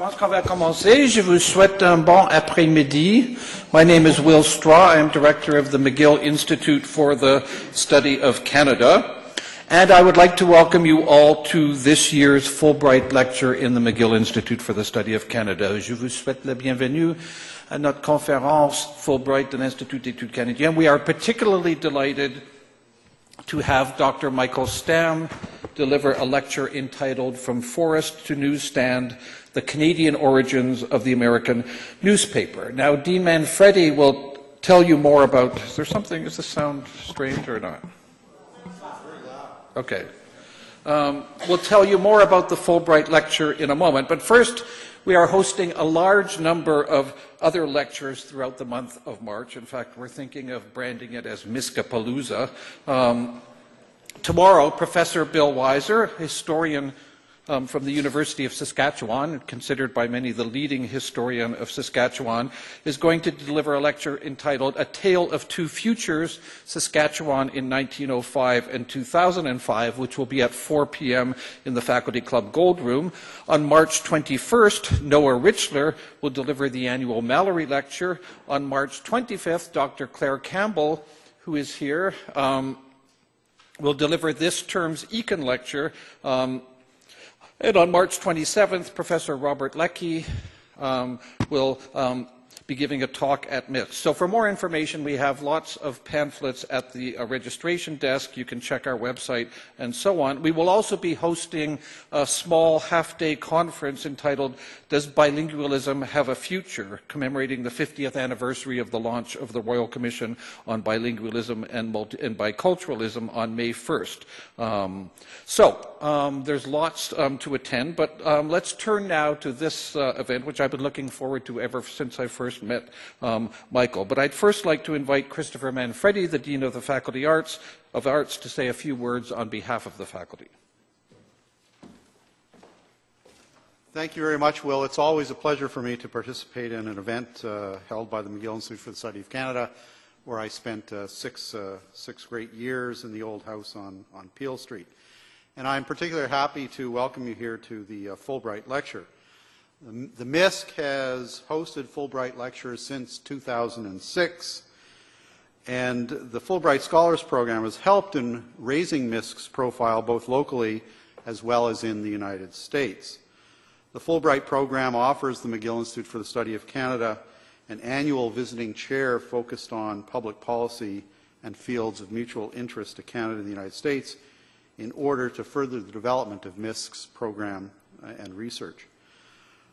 pense qu'on va commencer. Je vous souhaite un bon après-midi. My name is Will Straw. I am director of the McGill Institute for the Study of Canada. And I would like to welcome you all to this year's Fulbright lecture in the McGill Institute for the Study of Canada. Je vous souhaite la bienvenue à notre conférence Fulbright de l'Institut d'études canadiennes. We are particularly delighted to have Dr. Michael Stamm deliver a lecture entitled From Forest to Newsstand The Canadian Origins of the American Newspaper. Now, Dean Manfredi will tell you more about. Is there something? Does this sound strange or not? Okay. Um, we'll tell you more about the Fulbright lecture in a moment. But first, we are hosting a large number of other lectures throughout the month of March. In fact, we're thinking of branding it as Miskapalooza. Um, tomorrow, Professor Bill Waiser, historian um, from the University of Saskatchewan, considered by many the leading historian of Saskatchewan, is going to deliver a lecture entitled A Tale of Two Futures, Saskatchewan in 1905 and 2005, which will be at 4 p.m. in the Faculty Club Gold Room. On March 21st, Noah Richler will deliver the annual Mallory Lecture. On March 25th, Dr. Claire Campbell, who is here, um, will deliver this term's Eakin Lecture. Um, and on March 27th, Professor Robert Leckey um, will um, be giving a talk at MISC. So for more information, we have lots of pamphlets at the uh, registration desk. You can check our website and so on. We will also be hosting a small half-day conference entitled Does Bilingualism Have a Future? commemorating the 50th anniversary of the launch of the Royal Commission on Bilingualism and, and Biculturalism on May 1st. Um, so um, there's lots um, to attend, but um, let's turn now to this uh, event, which I've been looking forward to ever since I first met um, Michael. But I'd first like to invite Christopher Manfredi, the Dean of the Faculty Arts, of Arts, to say a few words on behalf of the faculty. Thank you very much, Will. It's always a pleasure for me to participate in an event uh, held by the McGill Institute for the Study of Canada, where I spent uh, six, uh, six great years in the old house on, on Peel Street. And I'm particularly happy to welcome you here to the uh, Fulbright Lecture. The, MISC has hosted Fulbright lectures since 2006, and the Fulbright Scholars Program has helped in raising MISC's profile both locally as well as in the United States. The Fulbright program offers the McGill Institute for the Study of Canada an annual visiting chair focused on public policy and fields of mutual interest to Canada and the United States in order to further the development of MISC's program uh, and research.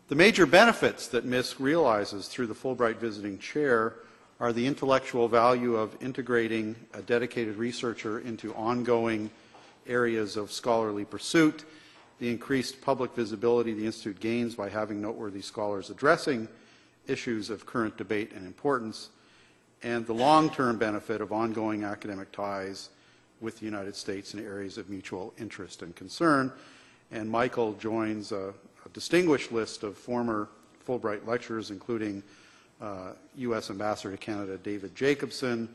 The major benefits that MISC realizes through the Fulbright Visiting Chair are the intellectual value of integrating a dedicated researcher into ongoing areas of scholarly pursuit, the increased public visibility the Institute gains by having noteworthy scholars addressing issues of current debate and importance, and the long-term benefit of ongoing academic ties with the United States in areas of mutual interest and concern. And Michael joins distinguished list of former Fulbright lecturers, including uh, U.S. Ambassador to Canada David Jacobson,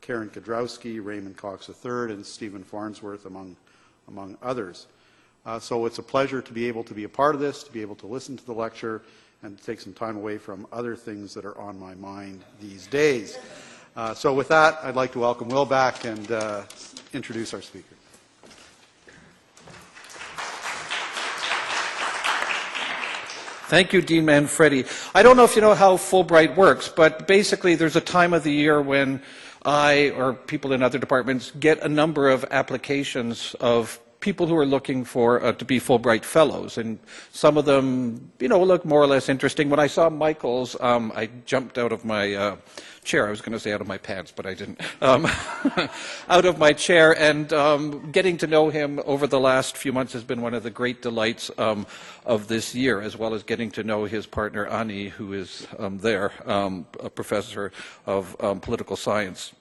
Karen Kedrowski, Raymond Cox III, and Stephen Farnsworth, among, among others. Uh, so it's a pleasure to be able to be a part of this, to be able to listen to the lecture, and take some time away from other things that are on my mind these days. Uh, so with that, I'd like to welcome Will back and uh, introduce our speaker. Thank you, Dean Manfredi. I don't know if you know how Fulbright works, but basically there's a time of the year when I or people in other departments get a number of applications of people who are looking for uh, to be Fulbright fellows, and some of them, you know, look more or less interesting. When I saw Michael's, um, I jumped out of my uh, chair. I was going to say out of my pants, but I didn't. Um, out of my chair, and um, getting to know him over the last few months has been one of the great delights um, of this year, as well as getting to know his partner Ani, who is um, there, um, a professor of um, political science.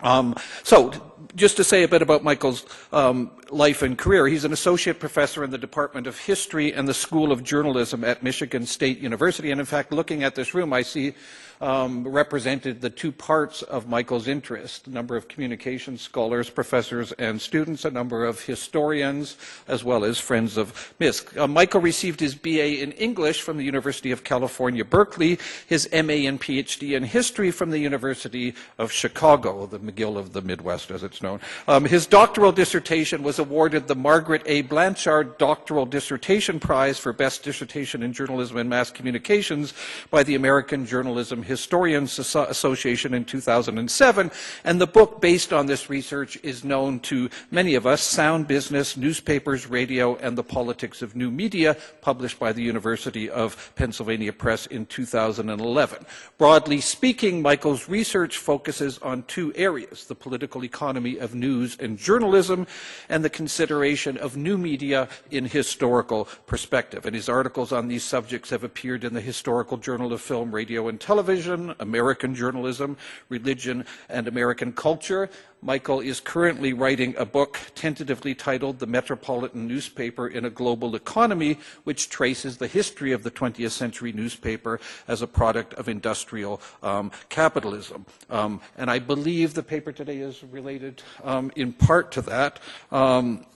Um, so, just to say a bit about Michael's um, life and career. He's an associate professor in the Department of History and the School of Journalism at Michigan State University. And in fact, looking at this room, I see um, represented the two parts of Michael's interest, a number of communication scholars, professors, and students, a number of historians, as well as friends of MISC. Uh, Michael received his BA in English from the University of California, Berkeley, his MA and PhD in history from the University of Chicago, the McGill of the Midwest, as it's known. Um, his doctoral dissertation was awarded the Margaret A. Blanchard Doctoral Dissertation Prize for Best Dissertation in Journalism and Mass Communications by the American Journalism Historians Association in 2007, and the book based on this research is known to many of us, Sound Business, Newspapers, Radio, and the Politics of New Media, published by the University of Pennsylvania Press in 2011. Broadly speaking, Michael's research focuses on two areas, the political economy of news and journalism, and the consideration of new media in historical perspective. And his articles on these subjects have appeared in the Historical Journal of Film, Radio, and Television, American journalism, religion, and American culture. Michael is currently writing a book tentatively titled The Metropolitan Newspaper in a Global Economy, which traces the history of the 20th century newspaper as a product of industrial um, capitalism. Um, and I believe the paper today is related um, in part to that. Um,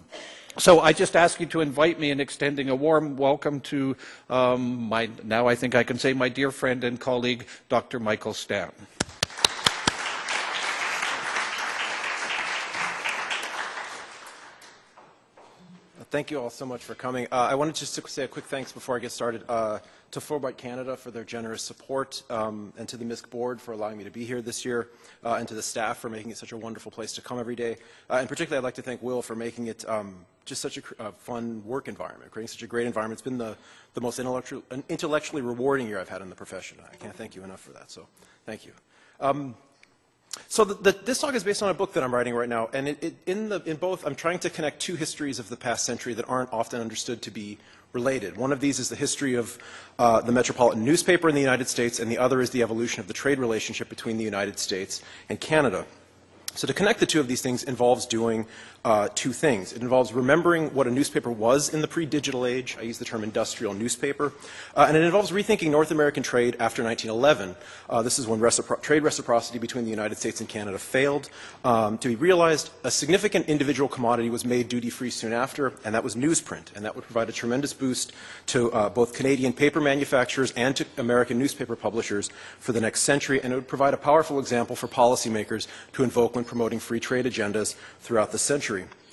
so I just ask you to invite me in extending a warm welcome to um, my, now I think I can say, my dear friend and colleague, Dr. Michael Stanton. Thank you all so much for coming. Uh, I wanted just to say a quick thanks before I get started. Uh, to Fulbright Canada for their generous support, um, and to the MISC board for allowing me to be here this year, uh, and to the staff for making it such a wonderful place to come every day. Uh, and particularly, I'd like to thank Will for making it um, just such a uh, fun work environment, creating such a great environment. It's been the, the most intellectual, intellectually rewarding year I've had in the profession. I can't thank you enough for that, so thank you. Um, so the, the, this talk is based on a book that I'm writing right now, and it, it, in, the, in both, I'm trying to connect two histories of the past century that aren't often understood to be related. One of these is the history of uh, the metropolitan newspaper in the United States, and the other is the evolution of the trade relationship between the United States and Canada. So to connect the two of these things involves doing uh, two things. It involves remembering what a newspaper was in the pre-digital age. I use the term industrial newspaper. Uh, and it involves rethinking North American trade after 1911. Uh, this is when recipro trade reciprocity between the United States and Canada failed. Um, to be realized, a significant individual commodity was made duty-free soon after, and that was newsprint. And that would provide a tremendous boost to uh, both Canadian paper manufacturers and to American newspaper publishers for the next century. And it would provide a powerful example for policymakers to invoke when promoting free trade agendas throughout the century. history.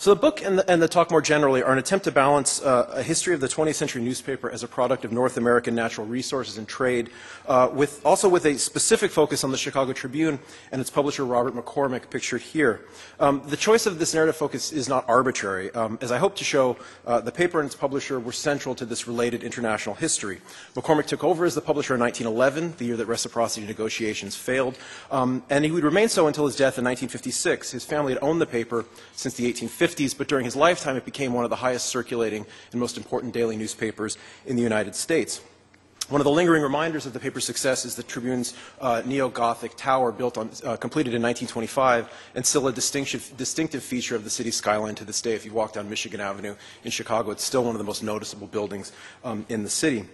So the book and the, and the, talk more generally are an attempt to balance uh, a history of the 20th century newspaper as a product of North American natural resources and trade, uh, with also with a specific focus on the Chicago Tribune and its publisher Robert McCormick, pictured here. Um, the choice of this narrative focus is not arbitrary. Um, as I hope to show, uh, the paper and its publisher were central to this related international history. McCormick took over as the publisher in 1911, the year that reciprocity negotiations failed, um, and he would remain so until his death in 1956. His family had owned the paper since the 1850s. 50s, but during his lifetime it became one of the highest circulating and most important daily newspapers in the United States. One of the lingering reminders of the paper's success is the Tribune's uh, neo-Gothic tower built on, uh, completed in 1925 and still a distinctive, feature of the city's skyline to this day. If you walk down Michigan Avenue in Chicago, it's still one of the most noticeable buildings um, in the city.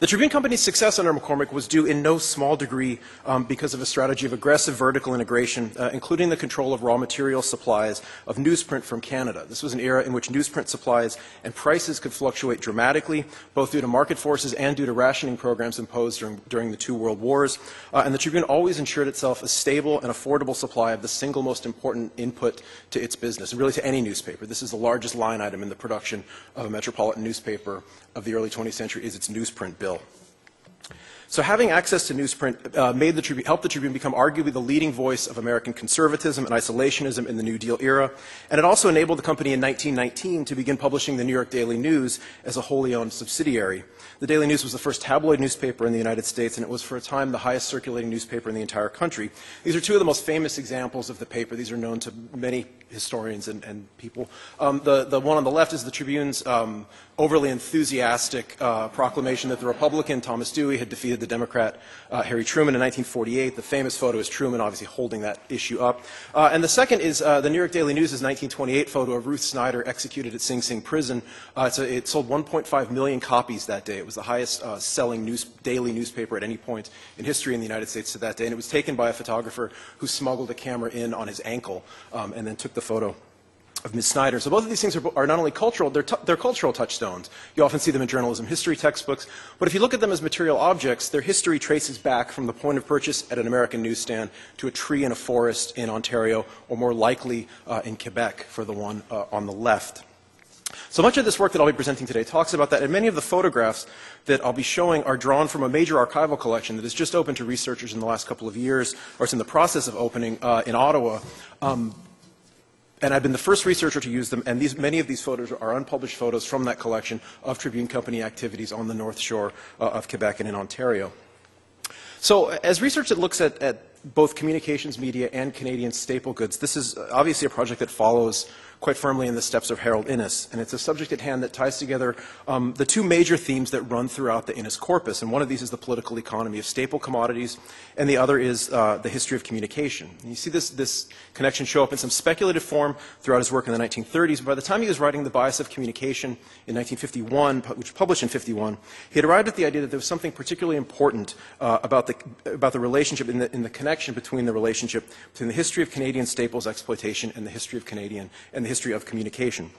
The Tribune Company's success under McCormick was due in no small degree um, because of a strategy of aggressive vertical integration, uh, including the control of raw material supplies of newsprint from Canada. This was an era in which newsprint supplies and prices could fluctuate dramatically, both due to market forces and due to rationing programs imposed during, during the two world wars. Uh, and the Tribune always ensured itself a stable and affordable supply of the single most important input to its business, and really to any newspaper. This is the largest line item in the production of a metropolitan newspaper of the early 20th century is its newsprint bill. So having access to newsprint uh, made the Tribune, helped the Tribune become arguably the leading voice of American conservatism and isolationism in the New Deal era, and it also enabled the company in 1919 to begin publishing the New York Daily News as a wholly owned subsidiary. The Daily News was the first tabloid newspaper in the United States, and it was for a time the highest circulating newspaper in the entire country. These are two of the most famous examples of the paper. These are known to many historians and, and people. Um, the, the one on the left is the Tribune's um, overly enthusiastic uh, proclamation that the Republican Thomas Dewey had defeated the Democrat uh, Harry Truman in 1948. The famous photo is Truman obviously holding that issue up. Uh, and the second is uh, the New York Daily News' 1928 photo of Ruth Snyder executed at Sing Sing prison. Uh, a, it sold 1.5 million copies that day. It was the highest uh, selling news, daily newspaper at any point in history in the United States to that day. And it was taken by a photographer who smuggled a camera in on his ankle um, and then took the photo of Ms. Snyder. So both of these things are, are not only cultural, they're, they're, cultural touchstones. You often see them in journalism history textbooks. But if you look at them as material objects, their history traces back from the point of purchase at an American newsstand to a tree in a forest in Ontario, or more likely uh, in Quebec for the one uh, on the left. So much of this work that I'll be presenting today talks about that, and many of the photographs that I'll be showing are drawn from a major archival collection that has just opened to researchers in the last couple of years, or it's in the process of opening uh, in Ottawa. Um, and I've been the first researcher to use them, and these, many of these photos are unpublished photos from that collection of Tribune Company activities on the North Shore uh, of Quebec and in Ontario. So as research that looks at, at both communications media and Canadian staple goods, this is obviously a project that follows quite firmly in the steps of Harold Innis. And it's a subject at hand that ties together um, the two major themes that run throughout the Innis corpus. And one of these is the political economy of staple commodities, and the other is uh, the history of communication. And you see this, this connection show up in some speculative form throughout his work in the 1930s. By the time he was writing The Bias of Communication in 1951, which published in 51, he had arrived at the idea that there was something particularly important uh, about, the, about the relationship, in the, in the connection between the relationship between the history of Canadian staples exploitation and the history of Canadian and the history of communication.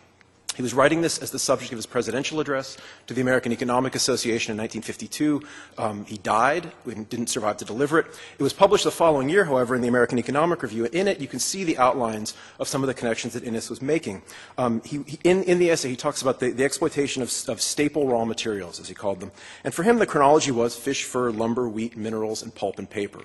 He was writing this as the subject of his presidential address to the American Economic Association in 1952. Um, he died, and didn't survive to deliver it. It was published the following year, however, in the American Economic Review. In it, you can see the outlines of some of the connections that Innis was making. Um, he, he, in, in, the essay, he talks about the, the exploitation of, of, staple raw materials, as he called them. And for him, the chronology was fish, fur, lumber, wheat, minerals, and pulp and paper.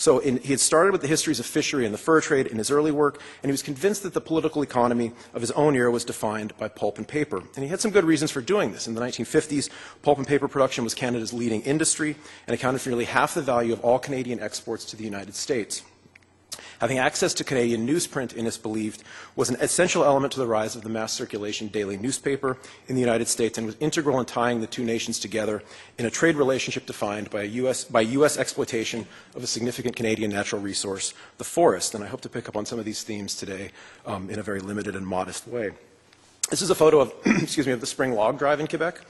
So in, he had started with the histories of fishery and the fur trade in his early work, and he was convinced that the political economy of his own era was defined by pulp and paper. And he had some good reasons for doing this. In the 1950s, pulp and paper production was Canada's leading industry and accounted for nearly half the value of all Canadian exports to the United States. Having access to Canadian newsprint, Innis believed, was an essential element to the rise of the mass circulation daily newspaper in the United States and was integral in tying the two nations together in a trade relationship defined by, US, by U.S. exploitation of a significant Canadian natural resource, the forest. And I hope to pick up on some of these themes today um, in a very limited and modest way. This is a photo of, excuse me, of the Spring Log Drive in Quebec.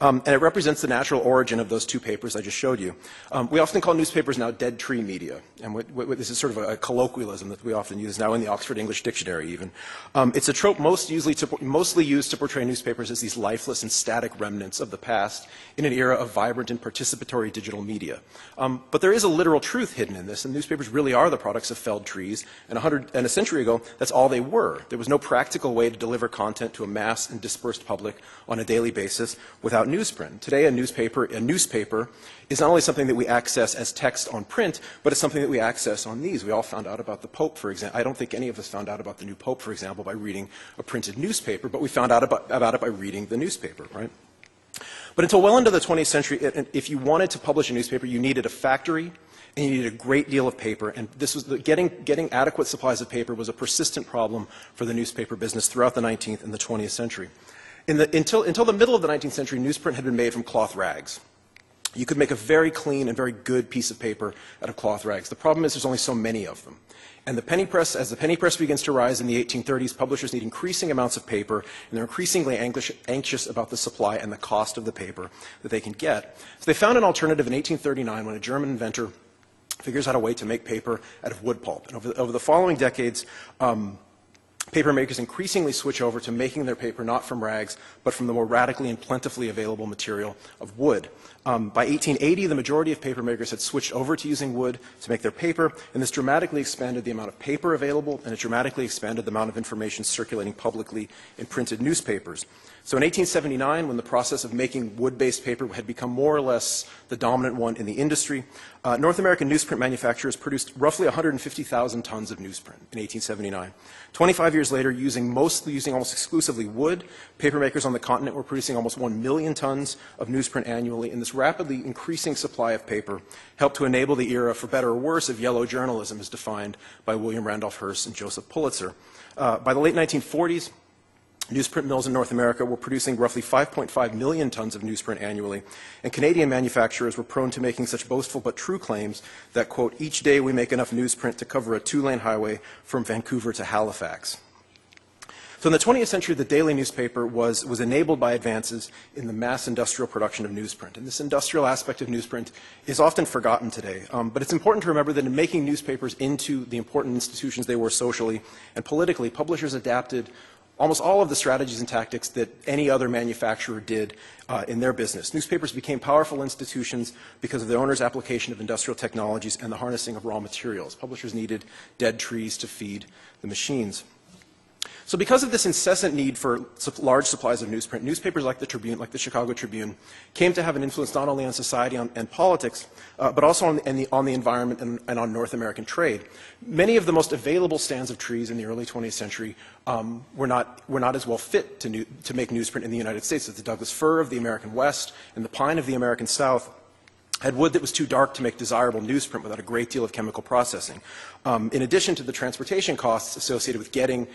Um, and it represents the natural origin of those two papers I just showed you. Um, we often call newspapers now dead tree media, and what, what, this is sort of a, colloquialism that we often use now in the Oxford English Dictionary even. Um, it's a trope most usually to, mostly used to portray newspapers as these lifeless and static remnants of the past in an era of vibrant and participatory digital media. Um, but there is a literal truth hidden in this, and newspapers really are the products of felled trees, and and a century ago, that's all they were. There was no practical way to deliver content to a mass and dispersed public on a daily basis without about newsprint. Today, a newspaper, a newspaper is not only something that we access as text on print, but it's something that we access on these. We all found out about the Pope, for example. I don't think any of us found out about the new Pope, for example, by reading a printed newspaper, but we found out about, about it by reading the newspaper, right? But until well into the 20th century, if you wanted to publish a newspaper, you needed a factory and you needed a great deal of paper. And this was the, getting, getting adequate supplies of paper was a persistent problem for the newspaper business throughout the 19th and the 20th century. The, until, until the middle of the 19th century, newsprint had been made from cloth rags. You could make a very clean and very good piece of paper out of cloth rags. The problem is there's only so many of them. And the penny press, as the penny press begins to rise in the 1830s, publishers need increasing amounts of paper, and they're increasingly anxious about the supply and the cost of the paper that they can get. So they found an alternative in 1839 when a German inventor figures out a way to make paper out of wood pulp. And over, over the following decades, um, paper makers increasingly switch over to making their paper not from rags, but from the more radically and plentifully available material of wood. Um, by 1880, the majority of paper makers had switched over to using wood to make their paper, and this dramatically expanded the amount of paper available, and it dramatically expanded the amount of information circulating publicly in printed newspapers. So in 1879, when the process of making wood-based paper had become more or less the dominant one in the industry, uh, North American newsprint manufacturers produced roughly 150,000 tons of newsprint in 1879. 25 years later, using mostly using almost exclusively wood, papermakers on the continent were producing almost 1 million tons of newsprint annually, and this rapidly increasing supply of paper helped to enable the era, for better or worse, of yellow journalism as defined by William Randolph Hearst and Joseph Pulitzer. Uh, by the late 1940s, Newsprint mills in North America were producing roughly 5.5 million tons of newsprint annually, and Canadian manufacturers were prone to making such boastful but true claims that, quote, each day we make enough newsprint to cover a two-lane highway from Vancouver to Halifax. So in the 20th century, the daily newspaper was, was enabled by advances in the mass industrial production of newsprint. And this industrial aspect of newsprint is often forgotten today. Um, but it's important to remember that in making newspapers into the important institutions they were socially and politically, publishers adapted almost all of the strategies and tactics that any other manufacturer did uh, in their business. Newspapers became powerful institutions because of the owner's application of industrial technologies and the harnessing of raw materials. Publishers needed dead trees to feed the machines. So because of this incessant need for large supplies of newsprint, newspapers like the Tribune, like the Chicago Tribune, came to have an influence not only on society and politics, uh, but also on the, on the environment and, and, on North American trade. Many of the most available stands of trees in the early 20th century um, were, not, were not as well fit to, new, to make newsprint in the United States as the Douglas fir of the American West and the pine of the American South had wood that was too dark to make desirable newsprint without a great deal of chemical processing. Um, in addition to the transportation costs associated with getting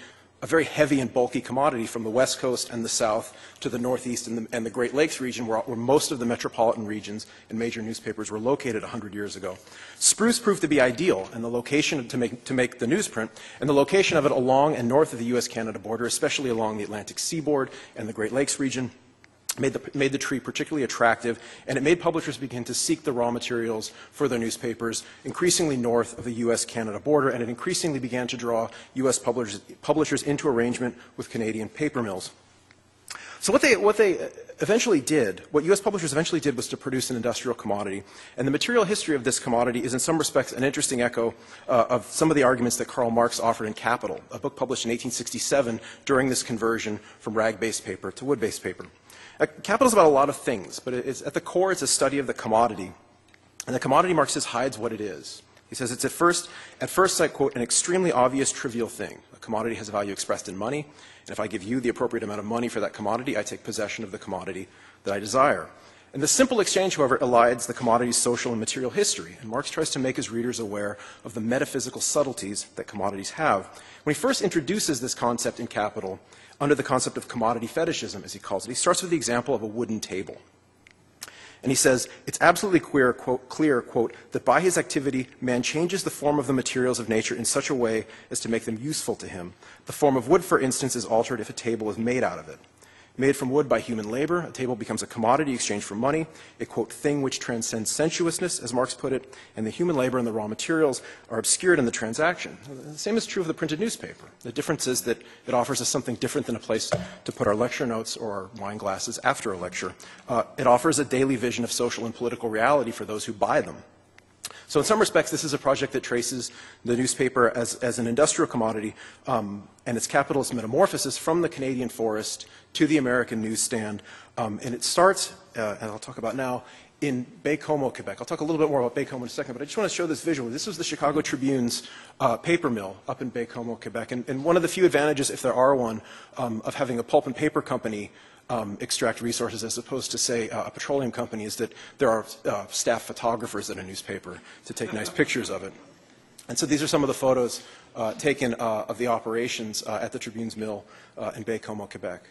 a very heavy and bulky commodity from the West Coast and the South to the Northeast and the, and the Great Lakes region, where, where, most of the metropolitan regions and major newspapers were located 100 years ago. Spruce proved to be ideal, and the location to make, to make the newsprint, and the location of it along and north of the U.S.-Canada border, especially along the Atlantic seaboard and the Great Lakes region, made the, made the tree particularly attractive, and it made publishers begin to seek the raw materials for their newspapers increasingly north of the U.S.-Canada border, and it increasingly began to draw U.S. Publishers, publishers into arrangement with Canadian paper mills. So what they, what they eventually did, what U.S. publishers eventually did was to produce an industrial commodity. And the material history of this commodity is in some respects an interesting echo uh, of some of the arguments that Karl Marx offered in Capital, a book published in 1867 during this conversion from rag-based paper to wood-based paper. Uh, capital is about a lot of things, but at the core, it's a study of the commodity. And the commodity Marxist hides what it is. He says it's at first, at first sight, quote, an extremely obvious, trivial thing. A commodity has a value expressed in money, and if I give you the appropriate amount of money for that commodity, I take possession of the commodity that I desire. And the simple exchange, however, elides the commodity's social and material history, and Marx tries to make his readers aware of the metaphysical subtleties that commodities have. When he first introduces this concept in Capital, under the concept of commodity fetishism, as he calls it. He starts with the example of a wooden table. And he says, it's absolutely clear quote, clear, quote, that by his activity, man changes the form of the materials of nature in such a way as to make them useful to him. The form of wood, for instance, is altered if a table is made out of it. Made from wood by human labor, a table becomes a commodity exchanged for money, a quote, thing which transcends sensuousness, as Marx put it, and the human labor and the raw materials are obscured in the transaction. The same is true of the printed newspaper. The difference is that it offers us something different than a place to put our lecture notes or our wine glasses after a lecture. Uh, it offers a daily vision of social and political reality for those who buy them. So in some respects, this is a project that traces the newspaper as, as an industrial commodity um, and its capitalist metamorphosis from the Canadian forest to the American newsstand. Um, and it starts, uh, and I'll talk about now, in Baie-Comeau, Quebec. I'll talk a little bit more about Baie-Comeau in a second, but I just want to show this visually. This was the Chicago Tribune's uh, paper mill up in Baie-Comeau, Quebec. And, and, one of the few advantages, if there are one, um, of having a pulp and paper company um, extract resources as opposed to, say, uh, a petroleum company is that there are uh, staff photographers at a newspaper to take nice pictures of it. And so these are some of the photos uh, taken uh, of the operations uh, at the Tribune's mill uh, in Baie-Comeau, Quebec.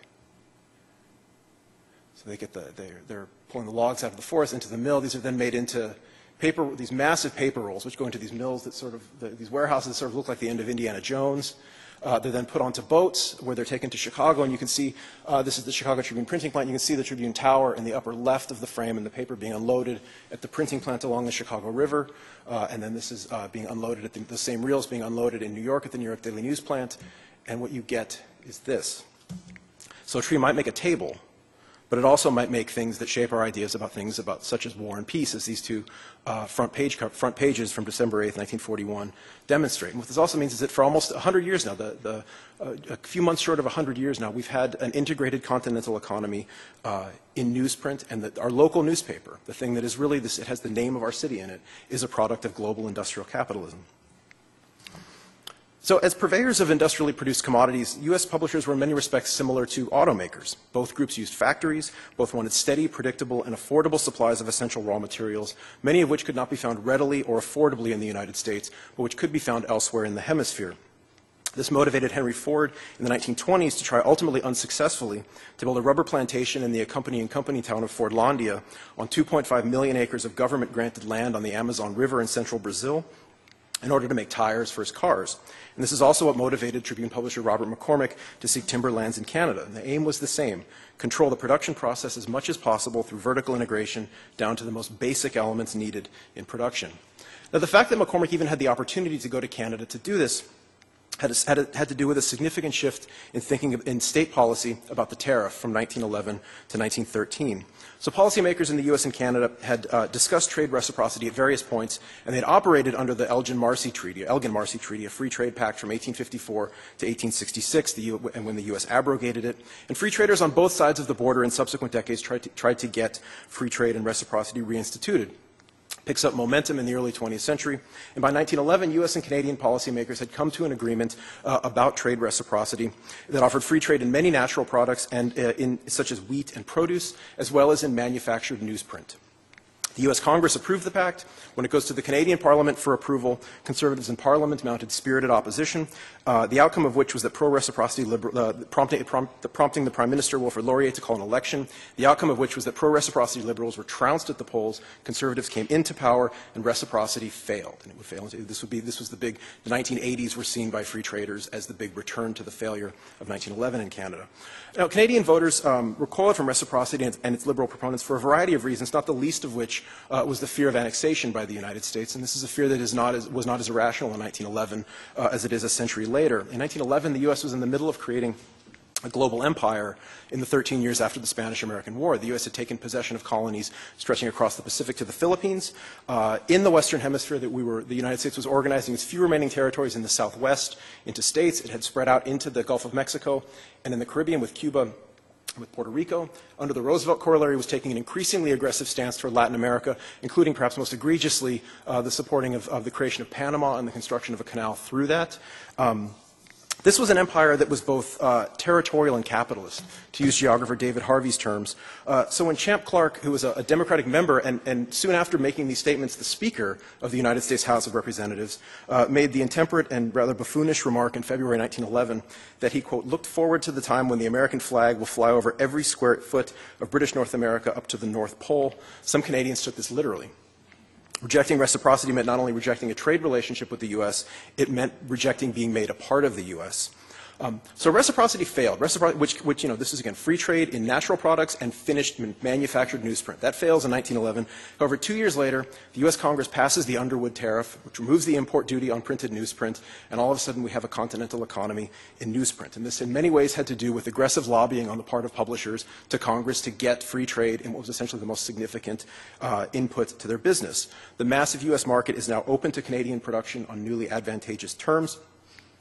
So they get the, they're, they're pulling the logs out of the forest into the mill. These are then made into paper, these massive paper rolls, which go into these mills that sort of, the, these warehouses that sort of look like the end of Indiana Jones. Uh, they're then put onto boats where they're taken to Chicago, and you can see uh, this is the Chicago Tribune printing plant. You can see the Tribune Tower in the upper left of the frame and the paper being unloaded at the printing plant along the Chicago River. Uh, and then this is uh, being unloaded at the, the same reels being unloaded in New York at the New York Daily News plant. And what you get is this. So a tree might make a table, but it also might make things that shape our ideas about things about such as war and peace, as these two uh, front, page, front pages from December 8, 1941 demonstrate. And what this also means is that for almost 100 years now, the, the, uh, a few months short of 100 years now, we've had an integrated continental economy uh, in newsprint, and that our local newspaper, the thing that is really, this, it has the name of our city in it, is a product of global industrial capitalism. So as purveyors of industrially produced commodities, U.S. publishers were in many respects similar to automakers. Both groups used factories, both wanted steady, predictable, and affordable supplies of essential raw materials, many of which could not be found readily or affordably in the United States, but which could be found elsewhere in the hemisphere. This motivated Henry Ford in the 1920s to try ultimately unsuccessfully to build a rubber plantation in the accompanying company town of Fordlandia on 2.5 million acres of government granted land on the Amazon River in central Brazil in order to make tires for his cars. And this is also what motivated Tribune publisher Robert McCormick to seek timber lands in Canada. And the aim was the same control the production process as much as possible through vertical integration down to the most basic elements needed in production. Now, the fact that McCormick even had the opportunity to go to Canada to do this had, had, had, to do with a significant shift in thinking of, in state policy about the tariff from 1911 to 1913. So policymakers in the U.S. and Canada had uh, discussed trade reciprocity at various points, and they had operated under the Elgin-Marcy Treaty, Elgin-Marcy Treaty, a free trade pact from 1854 to 1866, the U- and when the U.S. abrogated it. And free traders on both sides of the border in subsequent decades tried to, tried to get free trade and reciprocity reinstituted picks up momentum in the early 20th century. And by 1911, U.S. and Canadian policymakers had come to an agreement uh, about trade reciprocity that offered free trade in many natural products and uh, in such as wheat and produce, as well as in manufactured newsprint. The U.S. Congress approved the pact. When it goes to the Canadian Parliament for approval, Conservatives in Parliament mounted spirited opposition, uh, the outcome of which was that pro-reciprocity, uh, prompting, prompt, prompting, the Prime Minister Wilfrid Laurier to call an election, the outcome of which was that pro-reciprocity liberals were trounced at the polls, Conservatives came into power, and reciprocity failed. And it would fail. This, would be, this was the big, the 1980s were seen by free traders as the big return to the failure of 1911 in Canada. Now, Canadian voters um, recoiled from reciprocity and, and its liberal proponents for a variety of reasons, not the least of which uh, was the fear of annexation by the United States, and this is a fear that is not as, was not as irrational in 1911 uh, as it is a century later. In 1911, the U.S. was in the middle of creating a global empire in the 13 years after the Spanish-American War. The U.S. had taken possession of colonies stretching across the Pacific to the Philippines. Uh, in the Western Hemisphere, that we were, the United States was organizing its few remaining territories in the Southwest into states. It had spread out into the Gulf of Mexico and in the Caribbean with Cuba with Puerto Rico. Under the Roosevelt corollary was taking an increasingly aggressive stance toward Latin America, including perhaps most egregiously uh, the supporting of, of, the creation of Panama and the construction of a canal through that. Um, this was an empire that was both uh, territorial and capitalist, to use geographer David Harvey's terms. Uh, so when Champ Clark, who was a, a Democratic member and, and, soon after making these statements the Speaker of the United States House of Representatives, uh, made the intemperate and rather buffoonish remark in February 1911 that he, quote, looked forward to the time when the American flag will fly over every square foot of British North America up to the North Pole, some Canadians took this literally. Rejecting reciprocity meant not only rejecting a trade relationship with the U.S., it meant rejecting being made a part of the U.S. Um, so reciprocity failed, which, which, you know, this is again free trade in natural products and finished manufactured newsprint. That fails in 1911. However, two years later, the U.S. Congress passes the Underwood Tariff, which removes the import duty on printed newsprint, and all of a sudden we have a continental economy in newsprint. And this, in many ways, had to do with aggressive lobbying on the part of publishers to Congress to get free trade in what was essentially the most significant uh, input to their business. The massive U.S. market is now open to Canadian production on newly advantageous terms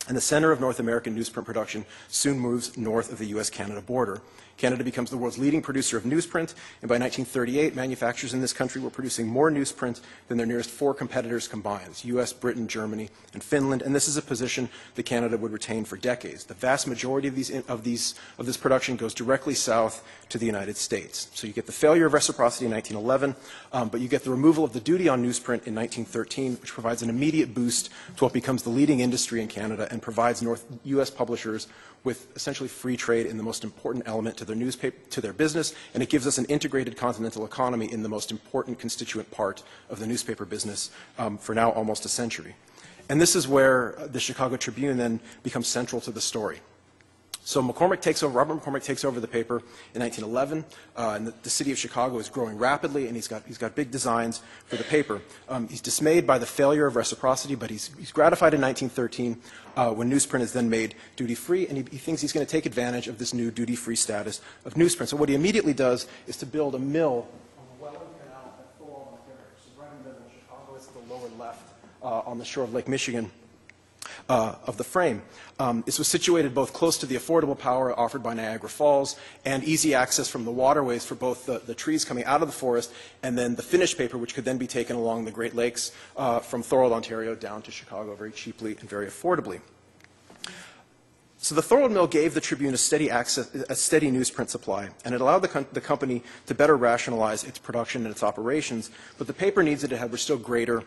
and the center of North American newsprint production soon moves north of the US-Canada border. Canada becomes the world's leading producer of newsprint, and by 1938, manufacturers in this country were producing more newsprint than their nearest four competitors combined, US, Britain, Germany, and Finland, and this is a position that Canada would retain for decades. The vast majority of, these, of, these, of this production goes directly south to the United States. So you get the failure of reciprocity in 1911, um, but you get the removal of the duty on newsprint in 1913, which provides an immediate boost to what becomes the leading industry in Canada and provides North U.S. publishers with essentially free trade in the most important element to their newspaper, to their business, and it gives us an integrated continental economy in the most important constituent part of the newspaper business um, for now almost a century. And this is where the Chicago Tribune then becomes central to the story. So McCormick takes over, Robert McCormick takes over the paper in 1911, uh, and the, the, city of Chicago is growing rapidly, and he's got, he's got big designs for the paper. Um, he's dismayed by the failure of reciprocity, but he's, he's gratified in 1913 uh, when newsprint is then made duty-free, and he, he thinks he's going to take advantage of this new duty-free status of newsprint. So what he immediately does is to build a mill uh, on the shore of Lake Michigan uh, of the frame. Um, this was situated both close to the affordable power offered by Niagara Falls and easy access from the waterways for both the, the trees coming out of the forest and then the finished paper, which could then be taken along the Great Lakes uh, from Thorold, Ontario, down to Chicago very cheaply and very affordably. So the Thorold Mill gave the Tribune a steady access, a steady newsprint supply, and it allowed the, the, company to better rationalize its production and its operations. But the paper needs it had were still greater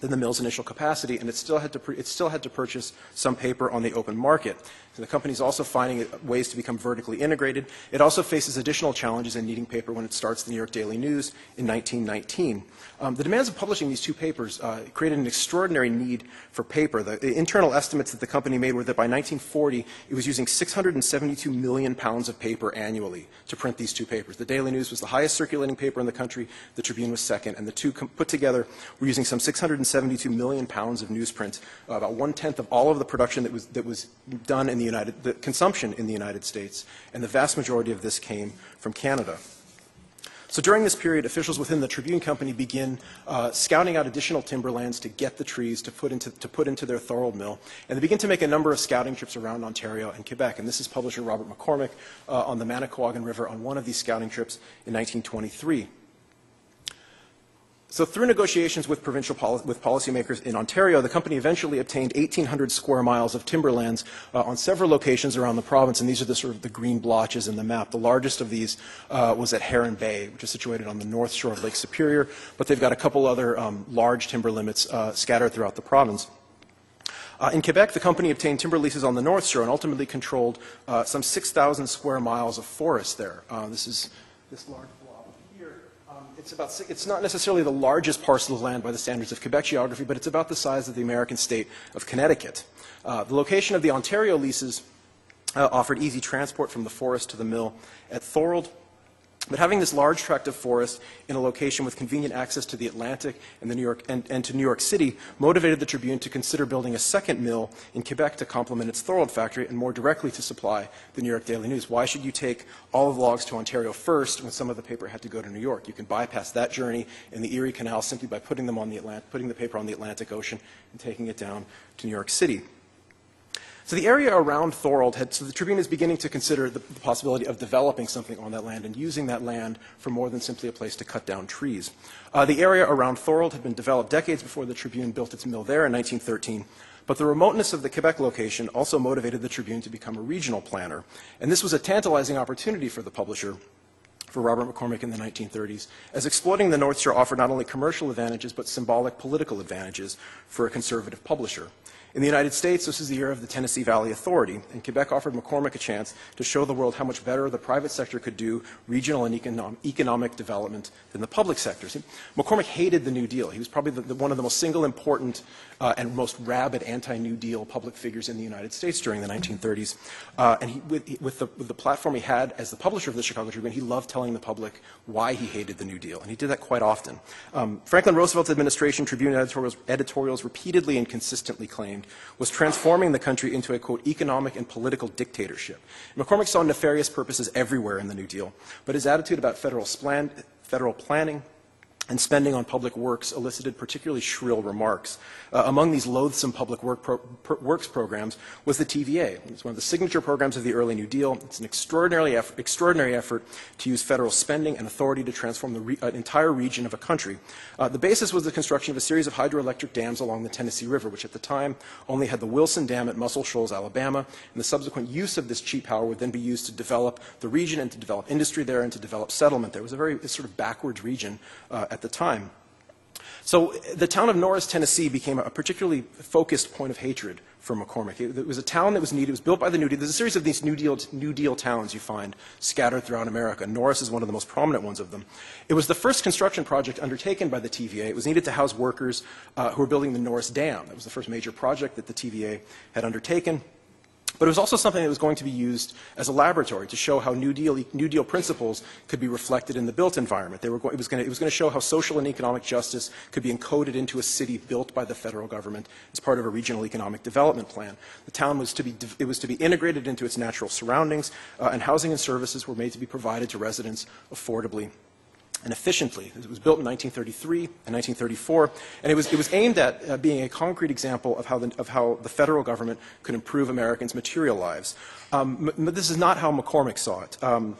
than the mill's initial capacity, and it still had to, it still had to purchase some paper on the open market. So the company is also finding ways to become vertically integrated. It also faces additional challenges in needing paper when it starts the New York Daily News in 1919. Um, the demands of publishing these two papers uh, created an extraordinary need for paper. The, the internal estimates that the company made were that by 1940 it was using 672 million pounds of paper annually to print these two papers. The Daily News was the highest circulating paper in the country, the Tribune was second, and the two put together were using some 672 million pounds of newsprint, uh, about one tenth of all of the production that was, that was done in the United, the consumption in the United States, and the vast majority of this came from Canada. So during this period, officials within the Tribune Company begin uh, scouting out additional timberlands to get the trees to put, into, to put into their Thorold mill, and they begin to make a number of scouting trips around Ontario and Quebec. And this is publisher Robert McCormick uh, on the Manicouagan River on one of these scouting trips in 1923. So through negotiations with provincial poli- with policymakers in Ontario, the company eventually obtained 1,800 square miles of timberlands uh, on several locations around the province, and these are the sort of the green blotches in the map. The largest of these uh, was at Heron Bay, which is situated on the north shore of Lake Superior, but they've got a couple other um, large timber limits uh, scattered throughout the province. Uh, in Quebec, the company obtained timber leases on the North Shore and ultimately controlled uh, some 6,000 square miles of forest there. Uh, this is this large it's about it's not necessarily the largest parcel of land by the standards of Quebec geography, but it's about the size of the American state of Connecticut. Uh, the location of the Ontario leases uh, offered easy transport from the forest to the mill at Thorold. But having this large tract of forest in a location with convenient access to the Atlantic and, the New York, and, and to New York City motivated the Tribune to consider building a second mill in Quebec to complement its Thorold factory and more directly to supply the New York Daily News. Why should you take all of the logs to Ontario first when some of the paper had to go to New York? You can bypass that journey in the Erie Canal simply by putting, them on the putting the paper on the Atlantic Ocean and taking it down to New York City. So the area around Thorold had, so the Tribune is beginning to consider the, the, possibility of developing something on that land and using that land for more than simply a place to cut down trees. Uh, the area around Thorold had been developed decades before the Tribune built its mill there in 1913. But the remoteness of the Quebec location also motivated the Tribune to become a regional planner. And this was a tantalizing opportunity for the publisher for Robert McCormick in the 1930s, as exploiting the North Shore offered not only commercial advantages, but symbolic political advantages for a conservative publisher. In the United States, this is the year of the Tennessee Valley Authority, and Quebec offered McCormick a chance to show the world how much better the private sector could do regional and economic, economic development than the public sector. See, McCormick hated the New Deal. He was probably the, the, one of the most single important uh, and most rabid anti-New Deal public figures in the United States during the 1930s. Uh, and he, with, with, the, with the platform he had as the publisher of the Chicago Tribune, he loved telling the public why he hated the New Deal, and he did that quite often. Um, Franklin Roosevelt's administration, Tribune editorials, editorials repeatedly and consistently claimed was transforming the country into a, quote, economic and political dictatorship. McCormick saw nefarious purposes everywhere in the New Deal, but his attitude about federal, splan- federal planning, and spending on public works elicited particularly shrill remarks. Uh, among these loathsome public work pro- pro- works programs was the TVA. It's one of the signature programs of the early New Deal. It's an extraordinarily eff- extraordinary effort to use federal spending and authority to transform the re- uh, entire region of a country. Uh, the basis was the construction of a series of hydroelectric dams along the Tennessee River, which at the time only had the Wilson Dam at Muscle Shoals, Alabama, and the subsequent use of this cheap power would then be used to develop the region and to develop industry there and to develop settlement there. Was a very sort of backwards region uh, at the time. So the town of Norris, Tennessee became a particularly focused point of hatred for McCormick. It, it was a town that was needed. It was built by the New Deal. There's a series of these New Deal, New Deal towns you find scattered throughout America. Norris is one of the most prominent ones of them. It was the first construction project undertaken by the TVA. It was needed to house workers uh, who were building the Norris Dam. That was the first major project that the TVA had undertaken. But it was also something that was going to be used as a laboratory to show how New Deal, New Deal principles could be reflected in the built environment. They were it, was going to, it was going to show how social and economic justice could be encoded into a city built by the federal government as part of a regional economic development plan. The town was to be, it was to be integrated into its natural surroundings, uh, and housing and services were made to be provided to residents affordably and efficiently. It was built in 1933 and 1934, and it was, it was aimed at uh, being a concrete example of how, the, of how the federal government could improve Americans' material lives. Um, but this is not how McCormick saw it. Um,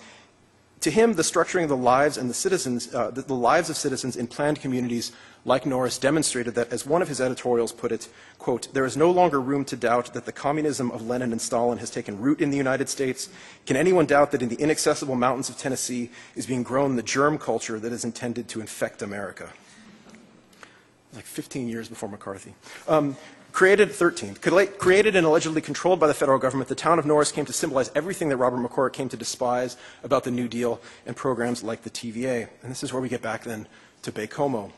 to him, the structuring of the lives and the citizens, uh, the, the, lives of citizens in planned communities like Norris demonstrated that, as one of his editorials put it, quote, there is no longer room to doubt that the communism of Lenin and Stalin has taken root in the United States. Can anyone doubt that in the inaccessible mountains of Tennessee is being grown the germ culture that is intended to infect America? like 15 years before McCarthy. Um, created 13th, created and allegedly controlled by the federal government, the town of Norris came to symbolize everything that Robert McCormick came to despise about the New Deal and programs like the TVA. And this is where we get back then to Baie-Comeau.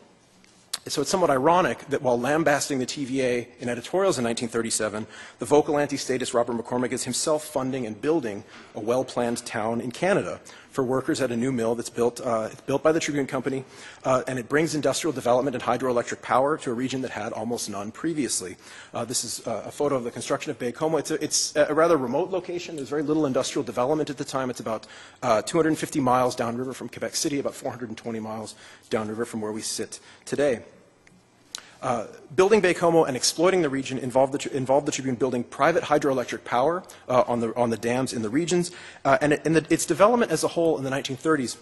So it's somewhat ironic that while lambasting the TVA in editorials in 1937, the vocal anti-statist Robert McCormick is himself funding and building a well-planned town in Canada for workers at a new mill that's built, uh, built by the Tribune Company, uh, and it brings industrial development and hydroelectric power to a region that had almost none previously. Uh, this is uh, a photo of the construction of Baie-Comeau. It's a, it's a rather remote location. There's very little industrial development at the time. It's about uh, 250 miles downriver from Quebec City, about 420 miles downriver from where we sit today. Uh, building Baie-Comeau and exploiting the region involved the, involved the Tribune building private hydroelectric power uh, on, the, on the dams in the regions, uh, and, it, and the, its development as a whole in the 1930s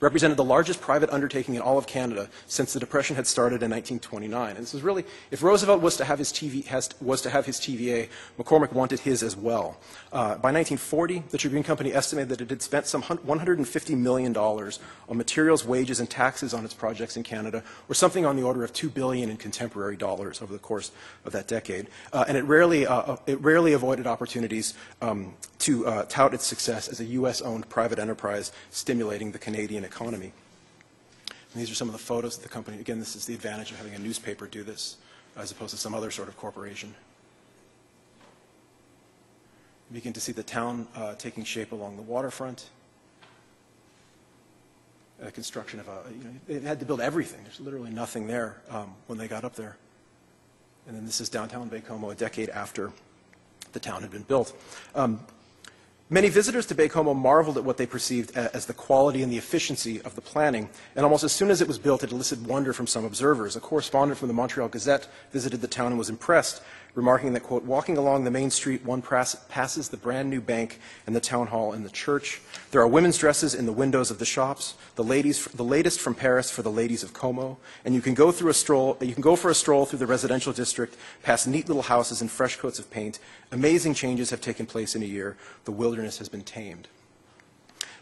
represented the largest private undertaking in all of Canada since the Depression had started in 1929. And this is really, if Roosevelt was to have his, TV, has, was to have his TVA, McCormick wanted his as well. Uh, by 1940, the Tribune Company estimated that it had spent some $150 million on materials, wages, and taxes on its projects in Canada, or something on the order of 2 billion in contemporary dollars over the course of that decade. Uh, and it rarely, uh, it rarely avoided opportunities um, to uh, tout its success as a U.S.-owned private enterprise stimulating the Canadian economy. And these are some of the photos of the company. Again, this is the advantage of having a newspaper do this as opposed to some other sort of corporation. You begin to see the town uh, taking shape along the waterfront. A construction of a, you know, they had to build everything. There's literally nothing there um, when they got up there. And then this is downtown Baie-Comeau a decade after the town had been built. Um, Many visitors to Baie-Comeau marveled at what they perceived as the quality and the efficiency of the planning, and almost as soon as it was built, it elicited wonder from some observers. A correspondent from the Montreal Gazette visited the town and was impressed remarking that, quote, walking along the main street, one passes the brand new bank and the town hall and the church. There are women's dresses in the windows of the shops, the, ladies, the latest from Paris for the ladies of Como, and you can go through a stroll, you can go for a stroll through the residential district, past neat little houses and fresh coats of paint. Amazing changes have taken place in a year. The wilderness has been tamed.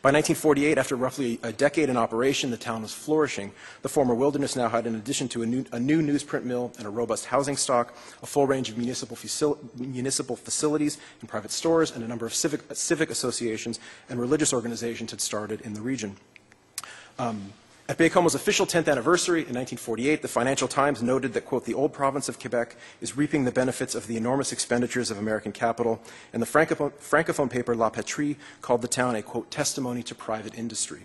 By 1948, after roughly a decade in operation, the town was flourishing. The former wilderness now had, in addition to a new, a new newsprint mill and a robust housing stock, a full range of municipal, facil municipal facilities and private stores, and a number of civic, civic associations and religious organizations had started in the region. Um, at Baie-Comeau's official 10th anniversary in 1948, the Financial Times noted that, quote, the old province of Quebec is reaping the benefits of the enormous expenditures of American capital, and the Francophone, Francophone paper La Patrie called the town a, quote, testimony to private industry.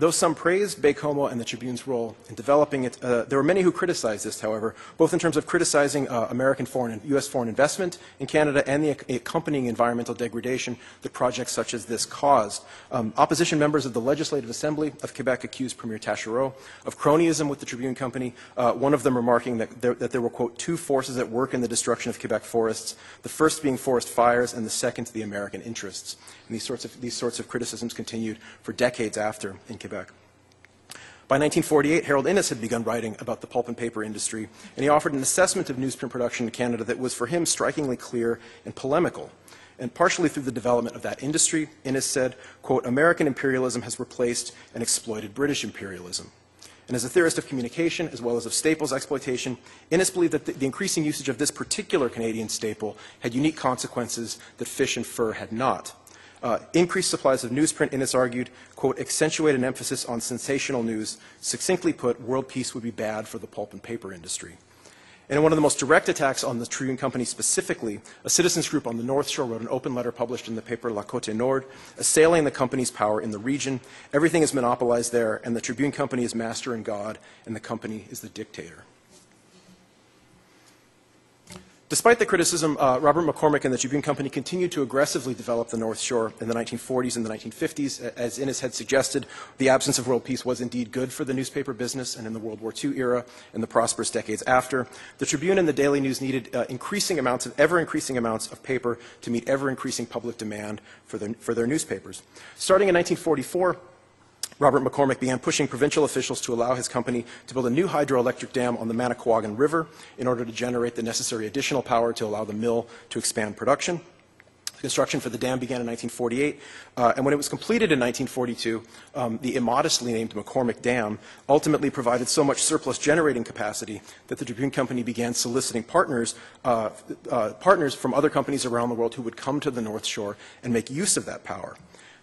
Though some praised Baie-Comeau and the Tribune's role in developing it, uh, there were many who criticized this, however, both in terms of criticizing uh, American foreign and U.S. foreign investment in Canada and the accompanying environmental degradation that projects such as this caused. Um, opposition members of the Legislative Assembly of Quebec accused Premier Taschereau of cronyism with the Tribune Company, uh, one of them remarking that there, that there were, quote, two forces at work in the destruction of Quebec forests, the first being forest fires and the second the American interests. And these sorts of, these sorts of criticisms continued for decades after in Quebec. By 1948, Harold Innis had begun writing about the pulp and paper industry, and he offered an assessment of newsprint production in Canada that was for him strikingly clear and polemical. And partially through the development of that industry, Innis said, quote, American imperialism has replaced and exploited British imperialism. And as a theorist of communication, as well as of staples exploitation, Innis believed that the increasing usage of this particular Canadian staple had unique consequences that fish and fur had not. Uh, increased supplies of newsprint, Innis argued, quote, accentuate an emphasis on sensational news. Succinctly put, world peace would be bad for the pulp and paper industry. And in one of the most direct attacks on the Tribune Company specifically, a citizens group on the North Shore wrote an open letter published in the paper La Côte Nord, assailing the company's power in the region. Everything is monopolized there, and the Tribune Company is master and God, and the company is the dictator. Despite the criticism, uh, Robert McCormick and the Tribune Company continued to aggressively develop the North Shore in the 1940s and the 1950s. As Innis had suggested, the absence of world peace was indeed good for the newspaper business and in the World War II era and the prosperous decades after. The Tribune and the Daily News needed uh, increasing amounts of, ever increasing amounts of paper to meet ever increasing public demand for for their newspapers. Starting in 1944, Robert McCormick began pushing provincial officials to allow his company to build a new hydroelectric dam on the Manicouagan River in order to generate the necessary additional power to allow the mill to expand production. Construction for the dam began in 1948, uh, and when it was completed in 1942, um, the immodestly named McCormick Dam ultimately provided so much surplus generating capacity that the Tribune Company began soliciting partners, uh, uh, partners from other companies around the world who would come to the North Shore and make use of that power.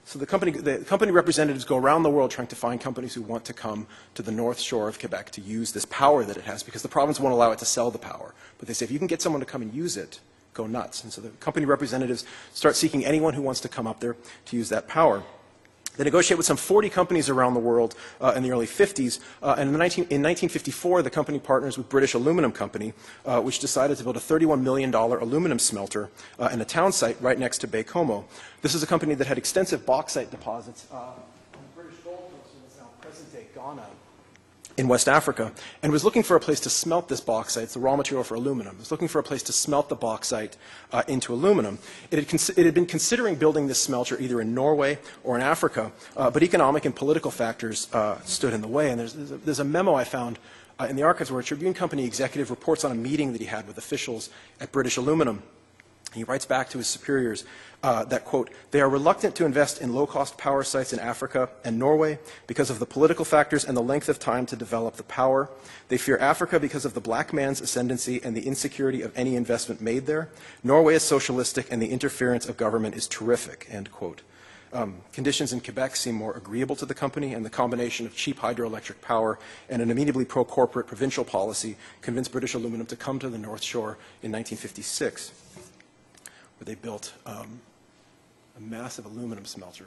So the company, the company representatives go around the world trying to find companies who want to come to the North Shore of Quebec to use this power that it has, because the province won't allow it to sell the power. But they say if you can get someone to come and use it, go nuts. And so the company representatives start seeking anyone who wants to come up there to use that power. They negotiate with some 40 companies around the world uh, in the early 50s. Uh, and in, 19, in, 1954, the company partners with British Aluminum Company, uh, which decided to build a $31 million aluminum smelter uh, in a town site right next to Baie-Comeau. This is a company that had extensive bauxite deposits uh, the British Gold Coast in present-day Ghana in West Africa and was looking for a place to smelt this bauxite, it's the raw material for aluminum, It was looking for a place to smelt the bauxite uh, into aluminum. It had, cons- it had, been considering building this smelter either in Norway or in Africa, uh, but economic and political factors uh, stood in the way. And there's, there's, a, there's a memo I found uh, in the archives where a Tribune Company executive reports on a meeting that he had with officials at British Aluminum. He writes back to his superiors uh, that, quote, they are reluctant to invest in low cost power sites in Africa and Norway because of the political factors and the length of time to develop the power. They fear Africa because of the black man's ascendancy and the insecurity of any investment made there. Norway is socialistic and the interference of government is terrific, end quote. Um, conditions in Quebec seem more agreeable to the company, and the combination of cheap hydroelectric power and an immediately pro corporate provincial policy convinced British Aluminum to come to the North Shore in 1956 where they built um, a massive aluminum smelter.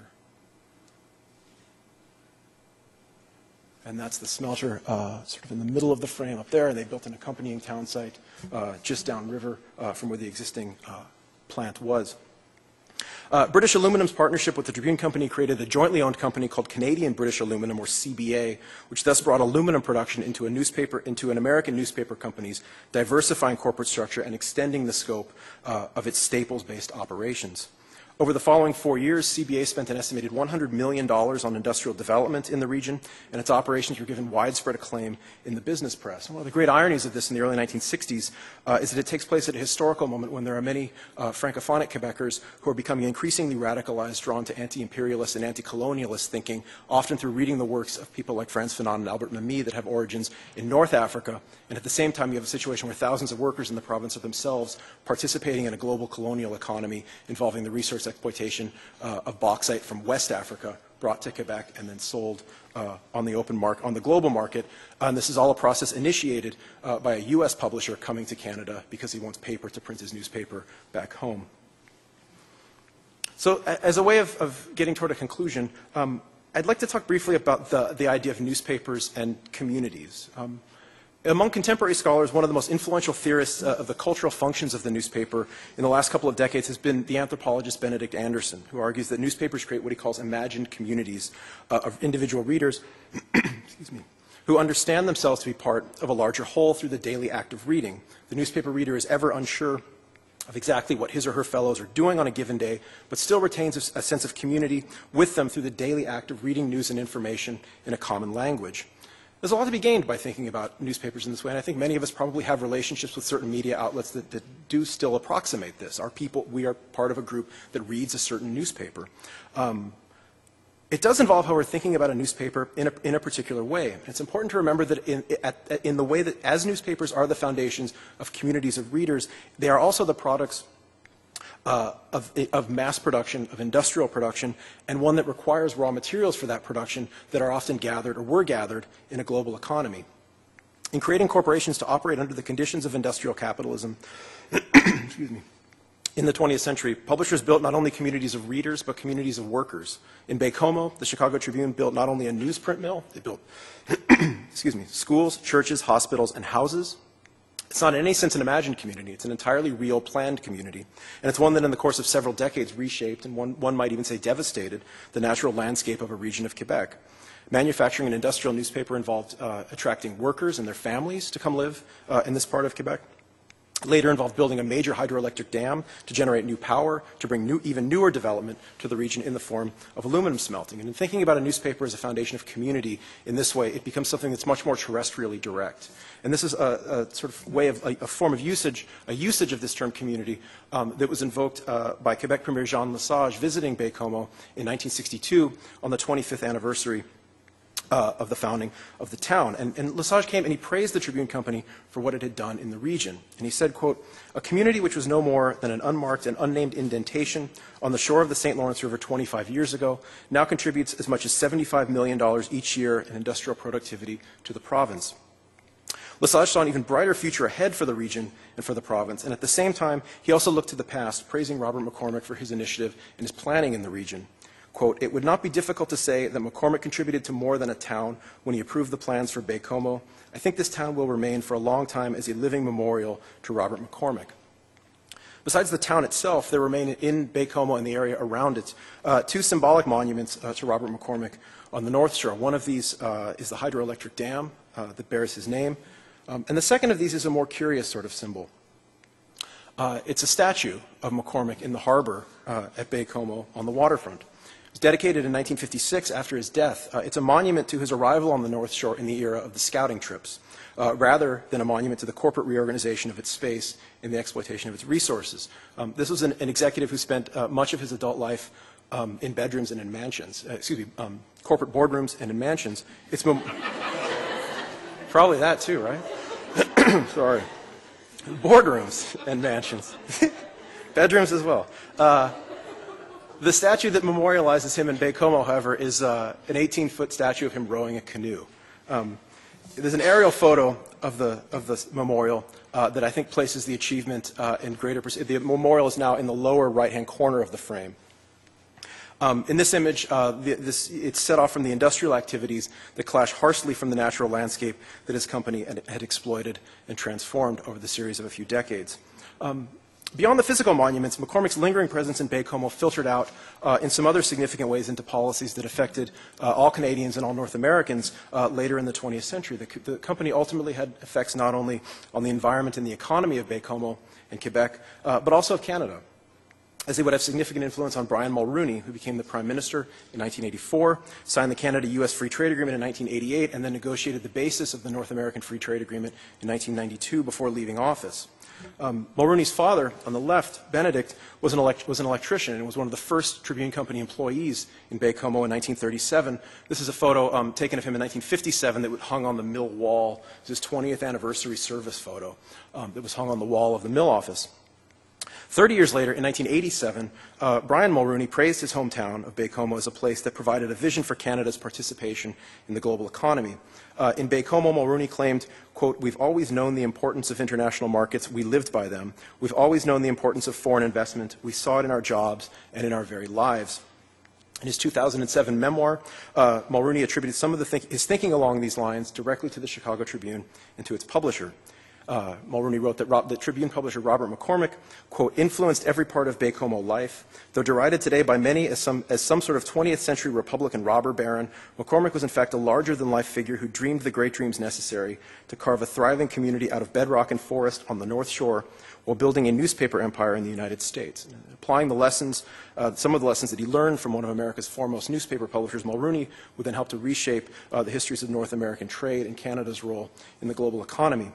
And that's the smelter uh, sort of in the middle of the frame up there, and they built an accompanying town site uh, just downriver uh, from where the existing uh, plant was. Uh, British Aluminum's partnership with the Tribune Company created a jointly owned company called Canadian British Aluminum, or CBA, which thus brought aluminum production into a newspaper, into an American newspaper company's diversifying corporate structure and extending the scope uh, of its staples-based operations. Over the following four years, CBA spent an estimated $100 million on industrial development in the region, and its operations were given widespread acclaim in the business press. And one of the great ironies of this in the early 1960s uh, is that it takes place at a historical moment when there are many uh, francophonic Quebecers who are becoming increasingly radicalized, drawn to anti-imperialist and anti-colonialist thinking, often through reading the works of people like Frantz Fanon and Albert Memmi that have origins in North Africa. And at the same time, you have a situation where thousands of workers in the province are themselves participating in a global colonial economy involving the resource exploitation uh, of bauxite from West Africa brought to Quebec and then sold uh, on the open market, on the global market. And this is all a process initiated uh, by a U.S. publisher coming to Canada because he wants paper to print his newspaper back home. So as a way of, of getting toward a conclusion, um, I'd like to talk briefly about the, the idea of newspapers and communities. Um, among contemporary scholars, one of the most influential theorists uh, of the cultural functions of the newspaper in the last couple of decades has been the anthropologist Benedict Anderson, who argues that newspapers create what he calls imagined communities uh, of individual readers excuse me, who understand themselves to be part of a larger whole through the daily act of reading. The newspaper reader is ever unsure of exactly what his or her fellows are doing on a given day, but still retains a, a sense of community with them through the daily act of reading news and information in a common language. There's a lot to be gained by thinking about newspapers in this way, and I think many of us probably have relationships with certain media outlets that, that do still approximate this. Our people, we are part of a group that reads a certain newspaper. Um, it does involve, however, thinking about a newspaper in a, in a particular way. It's important to remember that in, at, in the way that as newspapers are the foundations of communities of readers, they are also the products uh, of, of, mass production, of industrial production, and one that requires raw materials for that production that are often gathered or were gathered in a global economy. In creating corporations to operate under the conditions of industrial capitalism, excuse me, in the 20th century, publishers built not only communities of readers, but communities of workers. In Baie-Comeau, the Chicago Tribune built not only a newsprint mill, it built, excuse me, schools, churches, hospitals, and houses it's not in any sense an imagined community. It's an entirely real, planned community. And it's one that in the course of several decades reshaped, and one, one might even say devastated, the natural landscape of a region of Quebec. Manufacturing an industrial newspaper involved uh, attracting workers and their families to come live uh, in this part of Quebec. Later involved building a major hydroelectric dam to generate new power, to bring new, even newer development to the region in the form of aluminum smelting. And in thinking about a newspaper as a foundation of community in this way, it becomes something that's much more terrestrially direct. And this is a, a sort of way of, a, a, form of usage, a usage of this term community um, that was invoked uh, by Quebec Premier Jean Lesage visiting Baie-Comeau in 1962 on the 25th anniversary uh, of the founding of the town. And, and Lesage came and he praised the Tribune Company for what it had done in the region. And he said, quote, a community which was no more than an unmarked and unnamed indentation on the shore of the St. Lawrence River 25 years ago now contributes as much as $75 million each year in industrial productivity to the province. Lesage saw an even brighter future ahead for the region and for the province, and at the same time, he also looked to the past, praising Robert McCormick for his initiative and his planning in the region. Quote, it would not be difficult to say that McCormick contributed to more than a town when he approved the plans for Baie-Comeau. I think this town will remain for a long time as a living memorial to Robert McCormick. Besides the town itself, there remain in Baie-Comeau and the area around it uh, two symbolic monuments uh, to Robert McCormick on the North Shore. One of these uh, is the hydroelectric dam uh, that bears his name, um, and the second of these is a more curious sort of symbol. Uh, it's a statue of McCormick in the harbor uh, at Baie-Comeau on the waterfront dedicated in 1956 after his death. Uh, it's a monument to his arrival on the North Shore in the era of the scouting trips, uh, rather than a monument to the corporate reorganization of its space and the exploitation of its resources. Um, this was an, an, executive who spent uh, much of his adult life um, in bedrooms and in mansions, uh, excuse me, um, corporate boardrooms and in mansions. It's probably that too, right? Sorry. Boardrooms and mansions. bedrooms as well. The statue that memorializes him in Baie-Comeau, however, is uh, an 18-foot statue of him rowing a canoe. Um, there's an aerial photo of the, of the memorial uh, that I think places the achievement uh, in greater perspective. The memorial is now in the lower right-hand corner of the frame. Um, in this image, uh, the, this, it's set off from the industrial activities that clash harshly from the natural landscape that his company had, had exploited and transformed over the series of a few decades. Um, Beyond the physical monuments, McCormick's lingering presence in Baie-Comeau filtered out uh, in some other significant ways into policies that affected uh, all Canadians and all North Americans uh, later in the 20th century. The, the, company ultimately had effects not only on the environment and the economy of Baie-Comeau and Quebec, uh, but also of Canada as they would have significant influence on Brian Mulroney, who became the Prime Minister in 1984, signed the Canada-U.S. Free Trade Agreement in 1988, and then negotiated the basis of the North American Free Trade Agreement in 1992 before leaving office. Um, Mulroney's father, on the left, Benedict, was an, was an, electrician and was one of the first Tribune Company employees in Baie-Comeau in 1937. This is a photo um, taken of him in 1957 that hung on the mill wall. It's his 20th anniversary service photo um, that was hung on the wall of the mill office. Thirty years later, in 1987, uh, Brian Mulroney praised his hometown of Baie-Comeau as a place that provided a vision for Canada's participation in the global economy. Uh, in Baie-Comeau, Mulroney claimed, quote, we've always known the importance of international markets. We lived by them. We've always known the importance of foreign investment. We saw it in our jobs and in our very lives. In his 2007 memoir, uh, Mulroney attributed some of think his thinking along these lines directly to the Chicago Tribune and to its publisher uh, Mulroney wrote that Rob, the Tribune publisher Robert McCormick, quote, influenced every part of Baie-Comeau life. Though derided today by many as some, as some sort of 20th century Republican robber baron, McCormick was in fact a larger-than-life figure who dreamed the great dreams necessary to carve a thriving community out of bedrock and forest on the North Shore while building a newspaper empire in the United States. Applying the lessons, uh, some of the lessons that he learned from one of America's foremost newspaper publishers, Mulroney, would then help to reshape uh, the histories of North American trade and Canada's role in the global economy.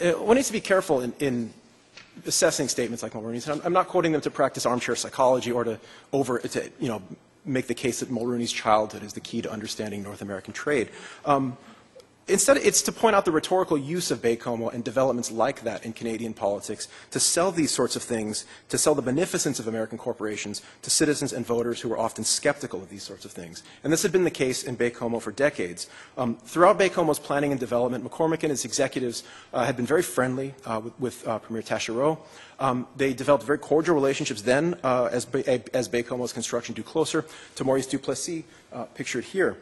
Uh, one needs to be careful in, in assessing statements like Mulroney's. I'm, I'm, not quoting them to practice armchair psychology or to over to you know make the case that Mulroney's childhood is the key to understanding North American trade. Um, Instead, it's to point out the rhetorical use of Baie-Comeau and developments like that in Canadian politics to sell these sorts of things, to sell the beneficence of American corporations to citizens and voters who were often skeptical of these sorts of things. And this had been the case in Baie-Comeau for decades. Um, throughout Baie-Comeau's planning and development, McCormick and his executives uh, had been very friendly uh, with, with uh, Premier Taschereau. Um, they developed very cordial relationships then uh, as, as Baie-Comeau's construction drew closer to Maurice Duplessis, uh, pictured here.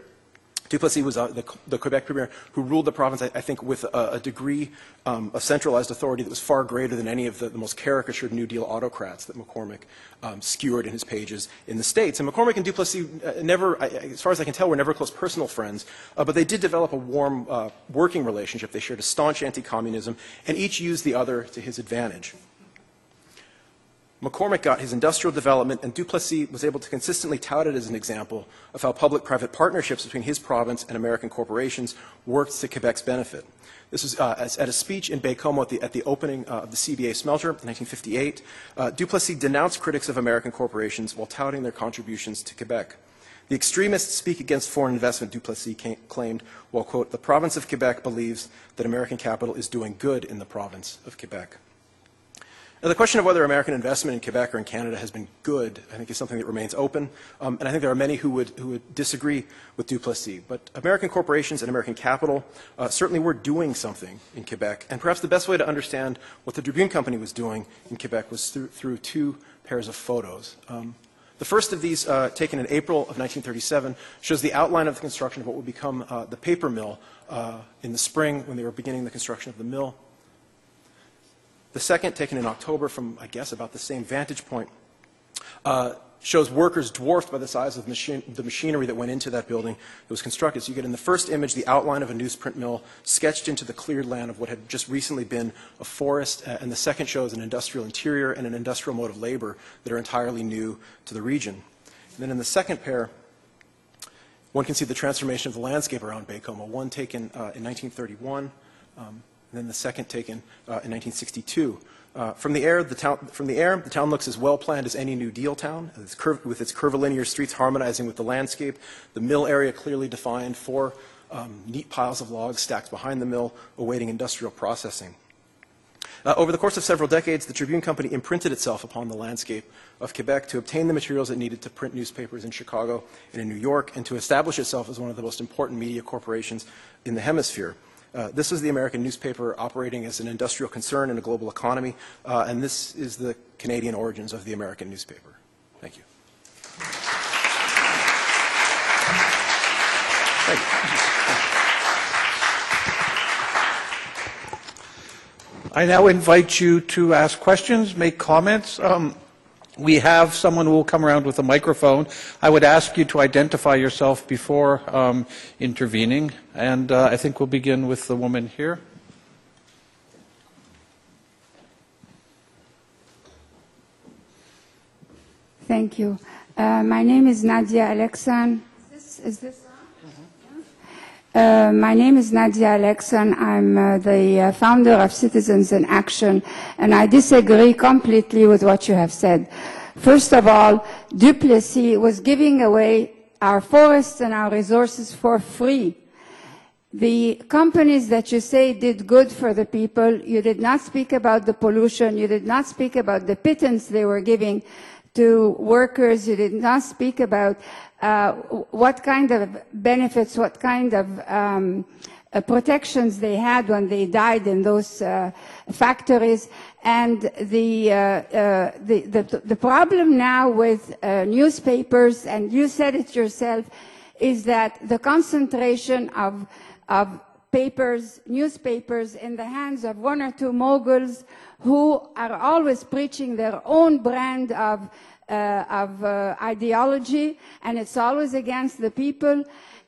Duplessis was uh, the, the Quebec premier who ruled the province, I, I think, with a, a degree um, of centralized authority that was far greater than any of the, the most caricatured New Deal autocrats that McCormick um, skewered in his pages in the States. And McCormick and Duplessis uh, never, I, as far as I can tell, were never close personal friends, uh, but they did develop a warm uh, working relationship. They shared a staunch anti-communism, and each used the other to his advantage. McCormick got his industrial development, and Duplessis was able to consistently tout it as an example of how public-private partnerships between his province and American corporations worked to Quebec's benefit. This was uh, at a speech in Baie-Comeau at the, at the opening uh, of the CBA smelter in 1958. Uh, Duplessis denounced critics of American corporations while touting their contributions to Quebec. The extremists speak against foreign investment, Duplessis claimed, while, quote, the province of Quebec believes that American capital is doing good in the province of Quebec. Now, the question of whether American investment in Quebec or in Canada has been good, I think, is something that remains open. Um, and I think there are many who would, who would disagree with Duplessis. But American corporations and American capital uh, certainly were doing something in Quebec. And perhaps the best way to understand what the Tribune Company was doing in Quebec was through, through two pairs of photos. Um, the first of these, uh, taken in April of 1937, shows the outline of the construction of what would become uh, the paper mill uh, in the spring when they were beginning the construction of the mill. The second, taken in October from, I guess, about the same vantage point, uh, shows workers dwarfed by the size of the machinery that went into that building that was constructed. So you get in the first image the outline of a newsprint mill sketched into the cleared land of what had just recently been a forest, uh, and the second shows an industrial interior and an industrial mode of labor that are entirely new to the region. And then in the second pair, one can see the transformation of the landscape around Baie-Comeau, one taken uh, in 1931, um, and then the second taken uh, in 1962. Uh, from, the air, the town, from the air, the town looks as well planned as any New Deal town, it's with its curvilinear streets harmonizing with the landscape, the mill area clearly defined, four um, neat piles of logs stacked behind the mill awaiting industrial processing. Uh, over the course of several decades, the Tribune Company imprinted itself upon the landscape of Quebec to obtain the materials it needed to print newspapers in Chicago and in New York, and to establish itself as one of the most important media corporations in the hemisphere. Uh, this is the American newspaper operating as an industrial concern in a global economy, uh, and this is the Canadian origins of the American newspaper. Thank you. Thank you. I now invite you to ask questions, make comments. Um, we have someone who will come around with a microphone. I would ask you to identify yourself before um, intervening, and uh, I think we'll begin with the woman here. Thank you. Uh, my name is Nadia Alexan. Is this, is this uh, my name is Nadia Alexan. I'm uh, the uh, founder of Citizens in Action, and I disagree completely with what you have said. First of all, Duplessis was giving away our forests and our resources for free. The companies that you say did good for the people, you did not speak about the pollution, you did not speak about the pittance they were giving to workers, you did not speak about uh, what kind of benefits, what kind of um, uh, protections they had when they died in those uh, factories. And the, uh, uh, the, the, the, problem now with uh, newspapers, and you said it yourself, is that the concentration of, of papers, newspapers in the hands of one or two moguls who are always preaching their own brand of uh, of uh, ideology, and it's always against the people.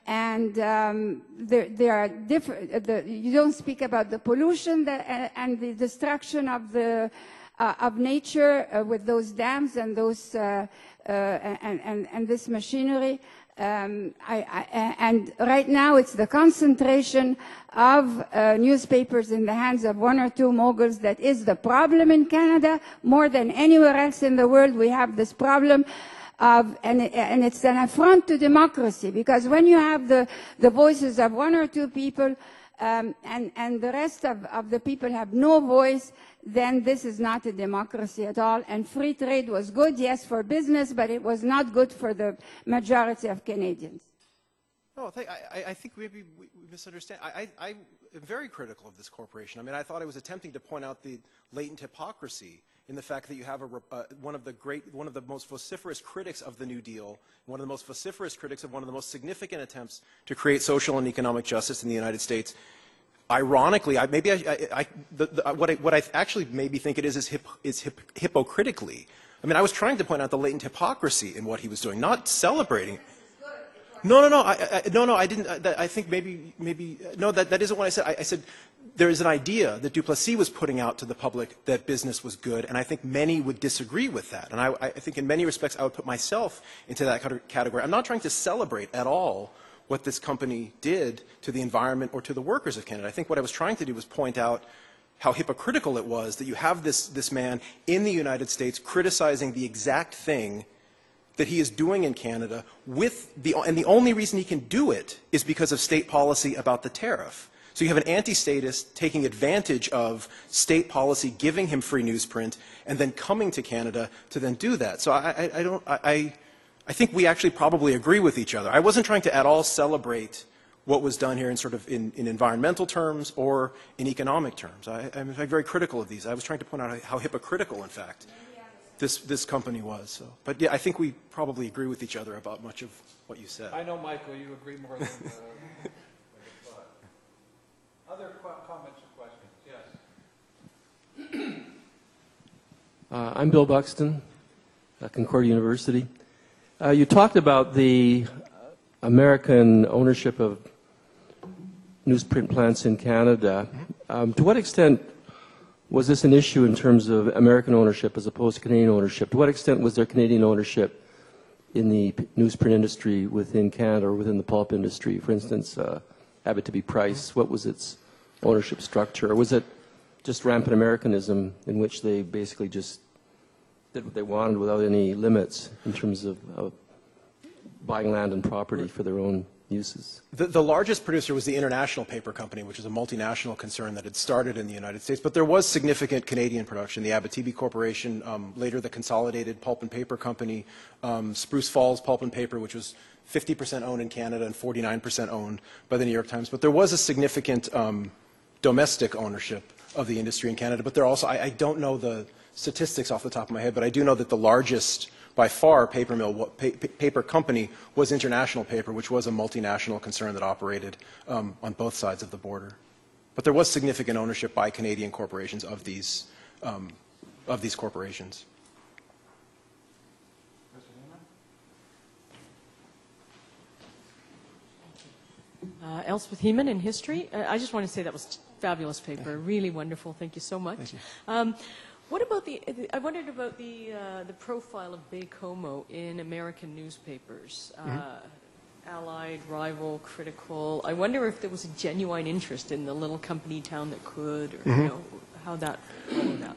And um, there, there, are different. The, you don't speak about the pollution that, and the destruction of the uh, of nature uh, with those dams and those uh, uh, and, and, and this machinery. Um, I, I, and right now it's the concentration of uh, newspapers in the hands of one or two moguls that is the problem in Canada. More than anywhere else in the world, we have this problem. Of, and, and it's an affront to democracy because when you have the, the voices of one or two people um, and, and the rest of, of the people have no voice, then this is not a democracy at all. And free trade was good, yes, for business, but it was not good for the majority of Canadians. No, I, I think maybe we misunderstand. I, I, am very critical of this corporation. I mean, I thought I was attempting to point out the latent hypocrisy in the fact that you have a, uh, one of the great, one of the most vociferous critics of the New Deal, one of the most vociferous critics of one of the most significant attempts to create social and economic justice in the United States. Ironically, I, maybe I, I, the, the, uh, what, I, what I actually maybe think it is is, hip, is hip, hypocritically. I mean, I was trying to point out the latent hypocrisy in what he was doing, not celebrating. No, no, no, I, no, no, I didn't. Uh, I, I think maybe, maybe, uh, no, that, that isn't what I said. I, I said there is an idea that Duplessis was putting out to the public that business was good, and I think many would disagree with that. And I, I think in many respects I would put myself into that category. I'm not trying to celebrate at all what this company did to the environment or to the workers of Canada. I think what I was trying to do was point out how hypocritical it was that you have this, this man in the United States criticizing the exact thing that he is doing in Canada with the, and the only reason he can do it is because of state policy about the tariff. So you have an anti-statist taking advantage of state policy, giving him free newsprint, and then coming to Canada to then do that. So I, I, I don't, I, I- I think we actually probably agree with each other. I wasn't trying to at all celebrate what was done here in sort of in, in environmental terms or in economic terms. I, I'm very critical of these. I was trying to point out how hypocritical, in fact, this, this company was. So, but yeah, I think we probably agree with each other about much of what you said. I know, Michael, you agree more than, uh, I thought. Other qu- comments or questions? Yes. Uh, I'm Bill Buxton, at Concordia University. Uh, you talked about the American ownership of newsprint plants in Canada. Um, to what extent was this an issue in terms of American ownership as opposed to Canadian ownership? To what extent was there Canadian ownership in the newsprint industry within Canada or within the pulp industry? For instance, uh, be Price, what was its ownership structure? Was it just rampant Americanism in which they basically just did what they wanted without any limits in terms of, buying land and property for their own uses? The, the largest producer was the International Paper Company, which is a multinational concern that had started in the United States. But there was significant Canadian production. The Abitibi Corporation, um, later the Consolidated Pulp and Paper Company, um, Spruce Falls Pulp and Paper, which was 50% owned in Canada and 49% owned by the New York Times. But there was a significant um, domestic ownership of the industry in Canada. But there also, I, I don't know the statistics off the top of my head, but I do know that the largest, by far, paper mill, wa- pa- pa- paper company was International Paper, which was a multinational concern that operated um, on both sides of the border. But there was significant ownership by Canadian corporations of these, um, of these corporations. Uh, Elspeth Heaman in history. Uh, I just want to say that was fabulous paper, really wonderful. Thank you so much. What about the? I wondered about the uh, the profile of Baie-Comeau in American newspapers. Uh, Allied, rival, critical. I wonder if there was a genuine interest in the little company town that could, or you know, how that followed.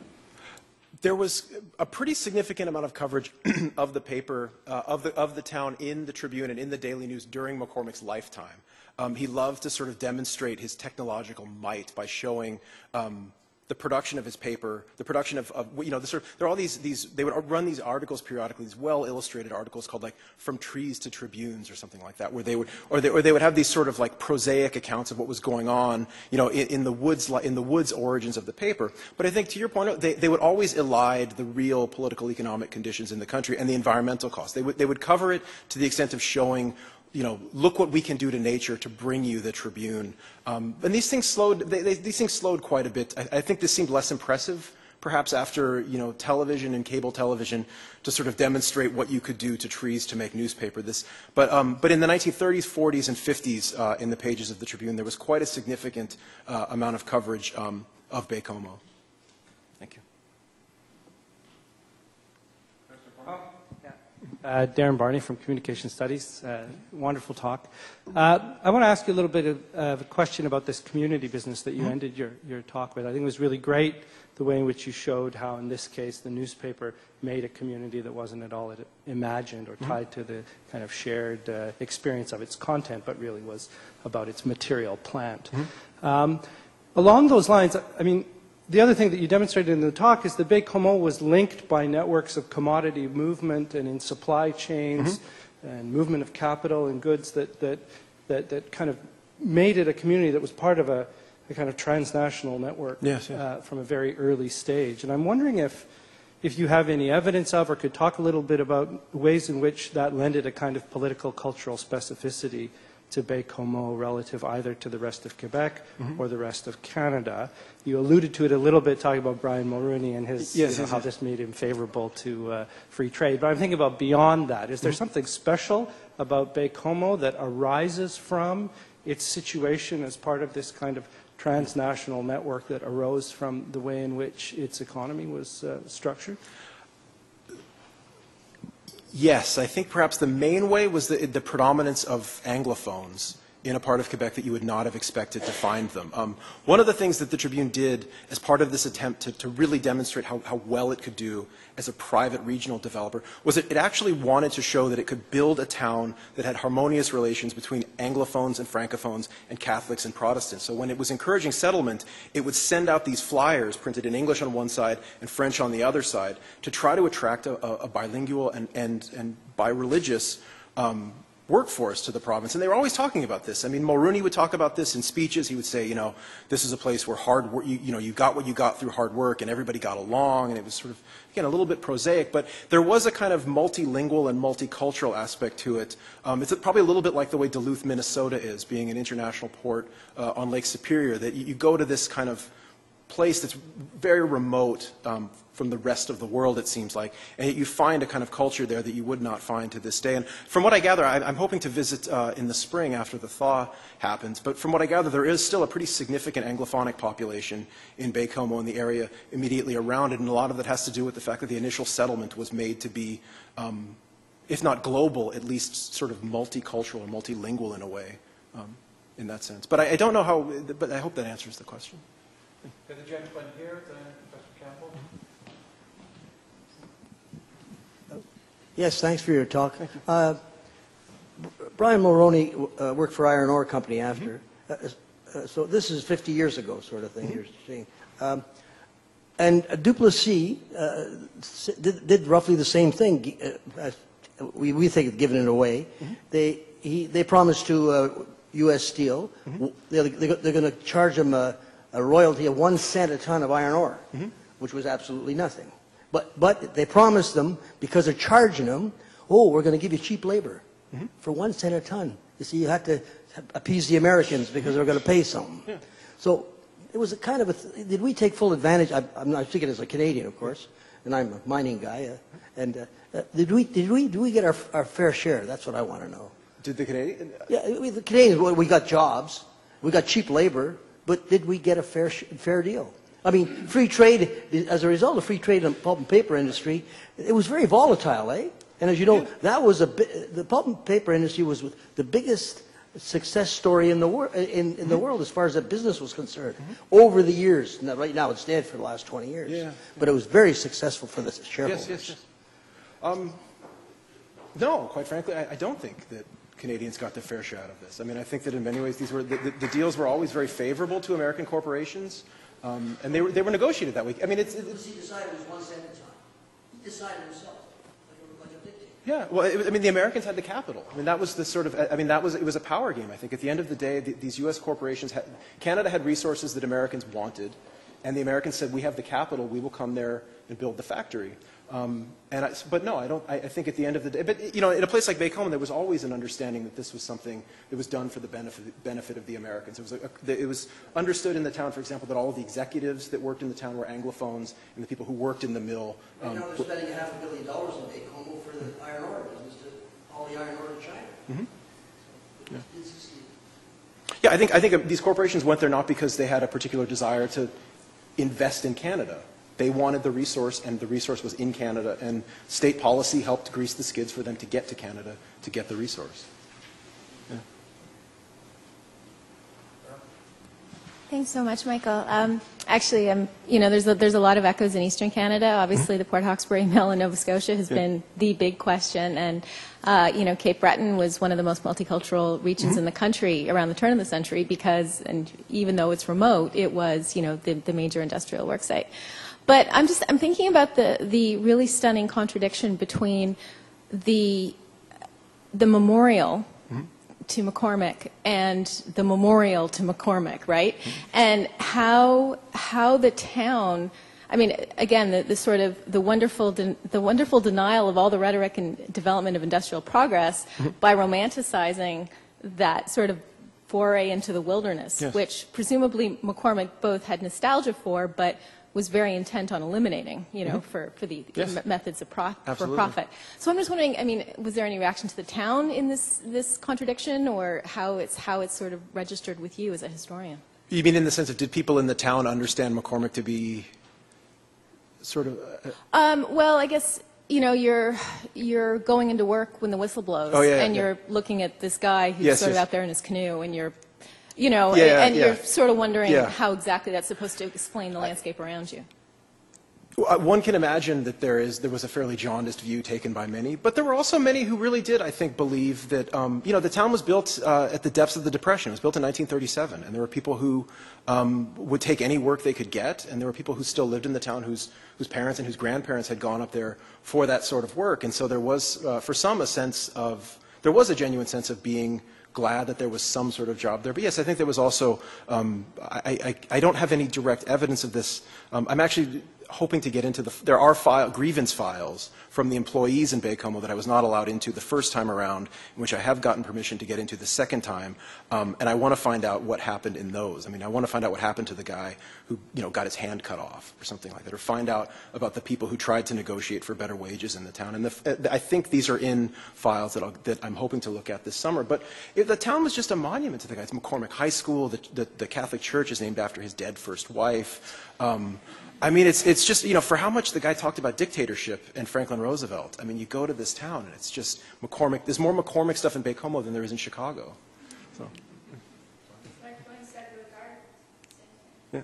There was a pretty significant amount of coverage of the paper, uh, of, the, of the town in the Tribune and in the Daily News during McCormick's lifetime. Um, he loved to sort of demonstrate his technological might by showing um, the production of his paper, the production of, of you know, the sort of, there are all these, these, they would run these articles periodically, these well illustrated articles called like From Trees to Tribunes or something like that, where they would, or they, or they would have these sort of like prosaic accounts of what was going on, you know, in, in the woods, in the woods origins of the paper. But I think to your point, they, they would always elide the real political economic conditions in the country and the environmental costs. They would, they would cover it to the extent of showing you know, look what we can do to nature to bring you the Tribune. Um, and these things slowed, they, they, these things slowed quite a bit. I, I think this seemed less impressive, perhaps after, you know, television and cable television to sort of demonstrate what you could do to trees to make newspaper. This, but, um, but in the 1930s, 40s, and 50s, uh, in the pages of the Tribune, there was quite a significant uh, amount of coverage um, of Baie-Comeau. Thank you. Uh, Darin Barney from Communication Studies. Uh, wonderful talk. Uh, I want to ask you a little bit of, of a question about this community business that you ended your, your talk with. I think it was really great the way in which you showed how, in this case, the newspaper made a community that wasn't at all imagined or tied to the kind of shared uh, experience of its content, but really was about its material plant. Um, along those lines, I mean, the other thing that you demonstrated in the talk is that Baie-Comeau was linked by networks of commodity movement and in supply chains and movement of capital and goods that, that, that, that kind of made it a community that was part of a, a kind of transnational network Yes, yes. Uh, from a very early stage. And I'm wondering if, if you have any evidence of or could talk a little bit about ways in which that lended a kind of political cultural specificity to Baie-Comeau relative either to the rest of Quebec Mm-hmm. or the rest of Canada. You alluded to it a little bit talking about Brian Mulroney and his, Yes, you know, yes, how yes. this made him favorable to uh, free trade. But I'm thinking about beyond that. Is there Mm-hmm. something special about Baie-Comeau that arises from its situation as part of this kind of transnational network that arose from the way in which its economy was uh, structured? Yes, I think perhaps the main way was the, the predominance of Anglophones in a part of Quebec that you would not have expected to find them. Um, one of the things that the Tribune did as part of this attempt to, to really demonstrate how, how well it could do as a private regional developer was that it actually wanted to show that it could build a town that had harmonious relations between Anglophones and Francophones and Catholics and Protestants. So when it was encouraging settlement, it would send out these flyers printed in English on one side and French on the other side to try to attract a, a, a bilingual and, and, and bi-religious um, workforce to the province. And they were always talking about this. I mean, Mulroney would talk about this in speeches. He would say, you know, this is a place where hard work, you, you know, you got what you got through hard work and everybody got along. And it was sort of, again, a little bit prosaic, but there was a kind of multilingual and multicultural aspect to it. Um, it's probably a little bit like the way Duluth, Minnesota is, being an international port uh, on Lake Superior, that you, you go to this kind of place that's very remote um, from the rest of the world, it seems like, and you find a kind of culture there that you would not find to this day. And from what I gather, I, I'm hoping to visit uh, in the spring after the thaw happens, but from what I gather, there is still a pretty significant Anglophonic population in Baie-Comeau and the area immediately around it, and a lot of that has to do with the fact that the initial settlement was made to be, um, if not global, at least sort of multicultural or multilingual in a way, um, in that sense. But I, I don't know how, but I hope that answers the question. The gentleman here, Professor Campbell. Yes, thanks for your talk. Uh, Brian Mulroney uh, worked for Iron Ore Company after. Uh, uh, so this is 50 years ago, sort of thing you're seeing. Um, and uh, Duplessis uh, did, did roughly the same thing. Uh, we, we think of giving it away. They, he, they promised to uh, U.S. Steel, w- they're, they're going to charge them a, a royalty of one cent a ton of iron ore, which was absolutely nothing. But, but they promised them, because they're charging them, oh, we're going to give you cheap labor for one cent a ton. You see, you had to appease the Americans because they're going to pay something. So it was a kind of a, did we take full advantage? I, I'm not speaking as a Canadian, of course, and I'm a mining guy. Uh, and uh, uh, did we, did we, do we get our, our fair share? That's what I want to know. Did the Canadian? Yeah, we, the Canadians, well, we got jobs, we got cheap labor, but did we get a fair, fair deal? I mean, free trade, as a result of free trade in the pulp and paper industry, it was very volatile, eh? And as you know, that was a the pulp and paper industry was the biggest success story in the, wor- in, in the world as far as that business was concerned over the years. Now, right now, it's dead for the last 20 years. Yeah. But it was very successful for the shareholders. Yes, yes, yes. Um, no, quite frankly, I, I don't think that Canadians got their fair share out of this. I mean, I think that in many ways these were the, the, the deals were always very favorable to American corporations, um, and they were they were negotiated that way. I mean, it's, it's He decided it was one cent a time. He decided himself, like a, like a. Yeah, well, it, I mean, the Americans had the capital. I mean, that was the sort of, I mean, that was, it was a power game, I think. At the end of the day, the, these U.S. corporations had, Canada had resources that Americans wanted, and the Americans said, we have the capital, we will come there and build the factory. Um, and I, but no, I don't, I, I think at the end of the day, but, you know, in a place like Baie-Comeau, there was always an understanding that this was something that was done for the benefit, benefit of the Americans. It was, a, it was understood in the town, for example, that all of the executives that worked in the town were Anglophones, and the people who worked in the mill Right um, now, they're spending a half a billion dollars in Baie-Comeau for the iron ore business, to all the iron ore in China. So it did succeed. Yeah, I think, I think these corporations went there not because they had a particular desire to invest in Canada. They wanted the resource, and the resource was in Canada, and state policy helped grease the skids for them to get to Canada to get the resource. Thanks so much, Michael. Um, actually, um, you know, there's a, there's a lot of echoes in Eastern Canada. Obviously, the Port Hawkesbury Mill in Nova Scotia has been the big question, and uh, you know, Cape Breton was one of the most multicultural regions in the country around the turn of the century because, and even though it's remote, it was you know the, the major industrial work site. But I'm just I'm thinking about the the really stunning contradiction between the the memorial to McCormick and the memorial to McCormick, right? And how how the town I mean, again, the, the sort of the wonderful, de- the wonderful denial of all the rhetoric and development of industrial progress Mm-hmm. by romanticizing that sort of foray into the wilderness, Yes. which presumably McCormick both had nostalgia for, but was very intent on eliminating, you know, for, for the. Yes. methods of pro- for Absolutely. profit. So I'm just wondering, I mean, was there any reaction to the town in this, this contradiction, or how it's, how it's sort of registered with you as a historian? You mean in the sense of, did people in the town understand McCormick to be sort of, uh, Um, well, I guess you know you're you're going into work when the whistle blows, Oh, yeah, yeah, and yeah. you're looking at this guy who's Yes, sort of yes. out there in his canoe, and you're, you know, Yeah, and, and yeah. you're sort of wondering Yeah. how exactly that's supposed to explain the landscape around you. Uh, One can imagine that there is there was a fairly jaundiced view taken by many, but there were also many who really did, I think, believe that um, you know the town was built uh, at the depths of the Depression. It was built in 1937, and there were people who um, would take any work they could get, and there were people who still lived in the town whose whose parents and whose grandparents had gone up there for that sort of work, and so there was, uh, for some, a sense of there was a genuine sense of being glad that there was some sort of job there. But yes, I think there was also, um, I, I, I don't have any direct evidence of this. Um, I'm actually hoping to get into the, there are file, grievance files from the employees in Baie-Comeau that I was not allowed into the first time around, in which I have gotten permission to get into the second time. Um, and I want to find out what happened in those. I mean, I want to find out what happened to the guy who, you know, got his hand cut off or something like that, or find out about the people who tried to negotiate for better wages in the town. And the, uh, I think these are in files that, that I'm hoping to look at this summer. But it, the town was just a monument to the guy. It's McCormick High School. The, the, the Catholic Church is named after his dead first wife. Um, I mean, it's, it's just, you know, for how much the guy talked about dictatorship and Franklin Roosevelt, I mean, you go to this town and it's just McCormick. There's more McCormick stuff in Baie-Comeau than there is in Chicago. So, yeah.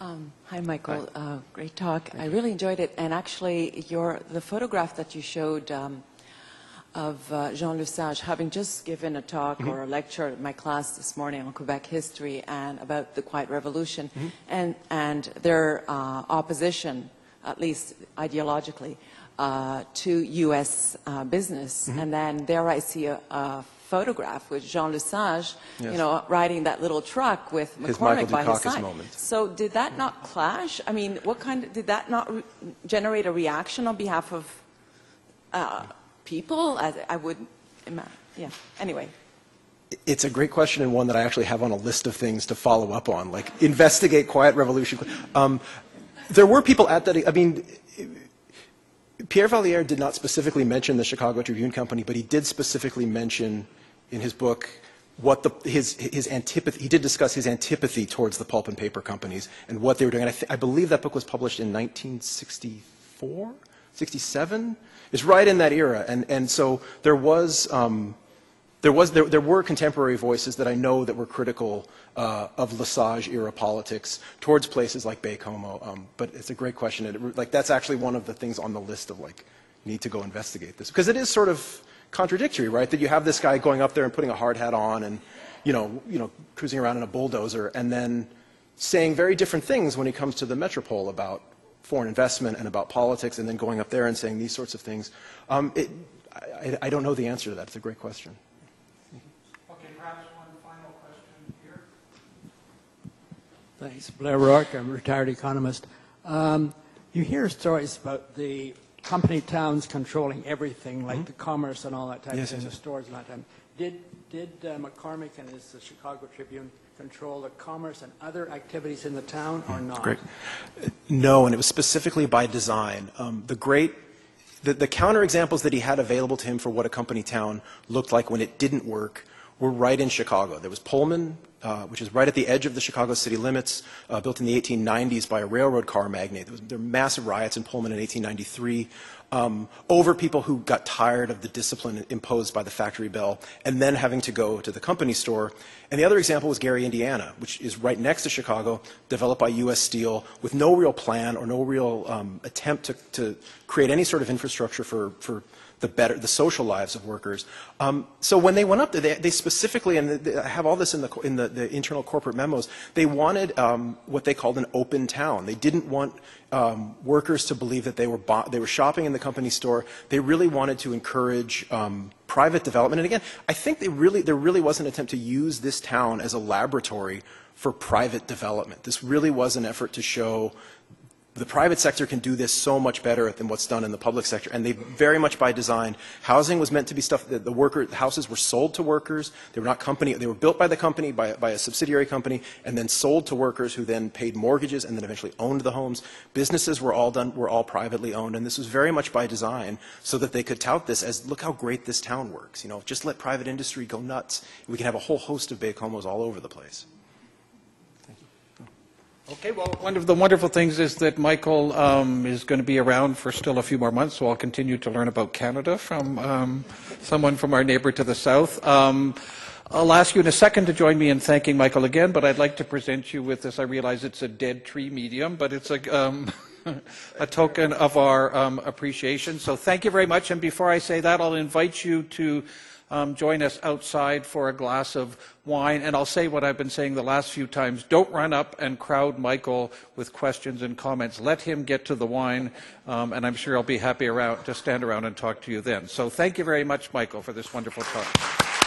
Um, hi, Michael. Uh, great talk. I really enjoyed it. And actually, your the photograph that you showed um, of uh, Jean Lesage, having just given a talk or a lecture at my class this morning on Quebec history and about the Quiet Revolution and and their uh, opposition, at least ideologically, uh, to U.S. Uh, business. And then there I see a. a photograph with Jean Lesage, you know, riding that little truck with McCormick by his side. moment. So did that not clash? I mean, what kind of, did that not generate a reaction on behalf of uh, people? I, I would, yeah. Anyway, It's a great question and one that I actually have on a list of things to follow up on, like investigate quiet revolution. Um, there were people at that, I mean, Pierre Vallières did not specifically mention the Chicago Tribune Company, but he did specifically mention in his book what the, his, his antipathy, he did discuss his antipathy towards the pulp and paper companies and what they were doing. And I, th- I believe that book was published in 1964, 67? It's right in that era. And, and so there was, um, there, was there, there were contemporary voices that I know that were critical uh, of Lesage era politics towards places like Baie-Comeau. Um, but it's a great question. It, like that's actually one of the things on the list of like need to go investigate this because it is sort of contradictory, right? That you have this guy going up there and putting a hard hat on and you know you know cruising around in a bulldozer and then saying very different things when he comes to the metropole about foreign investment and about politics, and then going up there and saying these sorts of things. Um, it, I, I don't know the answer to that. It's a great question. Okay, perhaps one final question here. Thanks. Blair Rourke, I'm a retired economist. Um, you hear stories about the company towns controlling everything, like the commerce and all that type Yes, of thing, yes, the stores and that type. Did, did uh, McCormick and his Chicago Tribune control the commerce and other activities in the town or not? Great. No, and it was specifically by design. Um, the great, the, the counterexamples that he had available to him for what a company town looked like when it didn't work were right in Chicago. There was Pullman, uh, which is right at the edge of the Chicago city limits, uh, built in the 1890s by a railroad car magnate. There, was, there were massive riots in Pullman in 1893 um, over people who got tired of the discipline imposed by the factory bell and then having to go to the company store. And the other example was Gary, Indiana, which is right next to Chicago, developed by U.S. Steel with no real plan or no real um, attempt to, to create any sort of infrastructure for, for the better, the social lives of workers. Um, so when they went up there, they, they specifically, and they, have all this in the in the, the internal corporate memos. They wanted um, what they called an open town. They didn't want um, workers to believe that they were, they were shopping in the company store. They really wanted to encourage um, private development. And again, I think they really, there really was an attempt to use this town as a laboratory for private development. This really was an effort to show the private sector can do this so much better than what's done in the public sector, and they very much by design. Housing was meant to be stuff that the worker the houses were sold to workers. They were not company. They were built by the company by, by a subsidiary company, and then sold to workers who then paid mortgages and then eventually owned the homes. Businesses were all done were all privately owned, and this was very much by design so that they could tout this as look how great this town works. You know, just let private industry go nuts. We can have a whole host of Baie-Comeaus all over the place. Okay, well, one of the wonderful things is that Michael um, is going to be around for still a few more months, so I'll continue to learn about Canada from um, someone from our neighbor to the south. Um, I'll ask you in a second to join me in thanking Michael again, but I'd like to present you with this. I realize it's a dead tree medium, but it's a, um, a token of our um, appreciation. So thank you very much. And before I say that, I'll invite you to um, join us outside for a glass of wine. And I'll say what I've been saying the last few times. Don't run up and crowd Michael with questions and comments. Let him get to the wine, um, and I'm sure I'll be happy around, to stand around and talk to you then. So thank you very much, Michael, for this wonderful talk.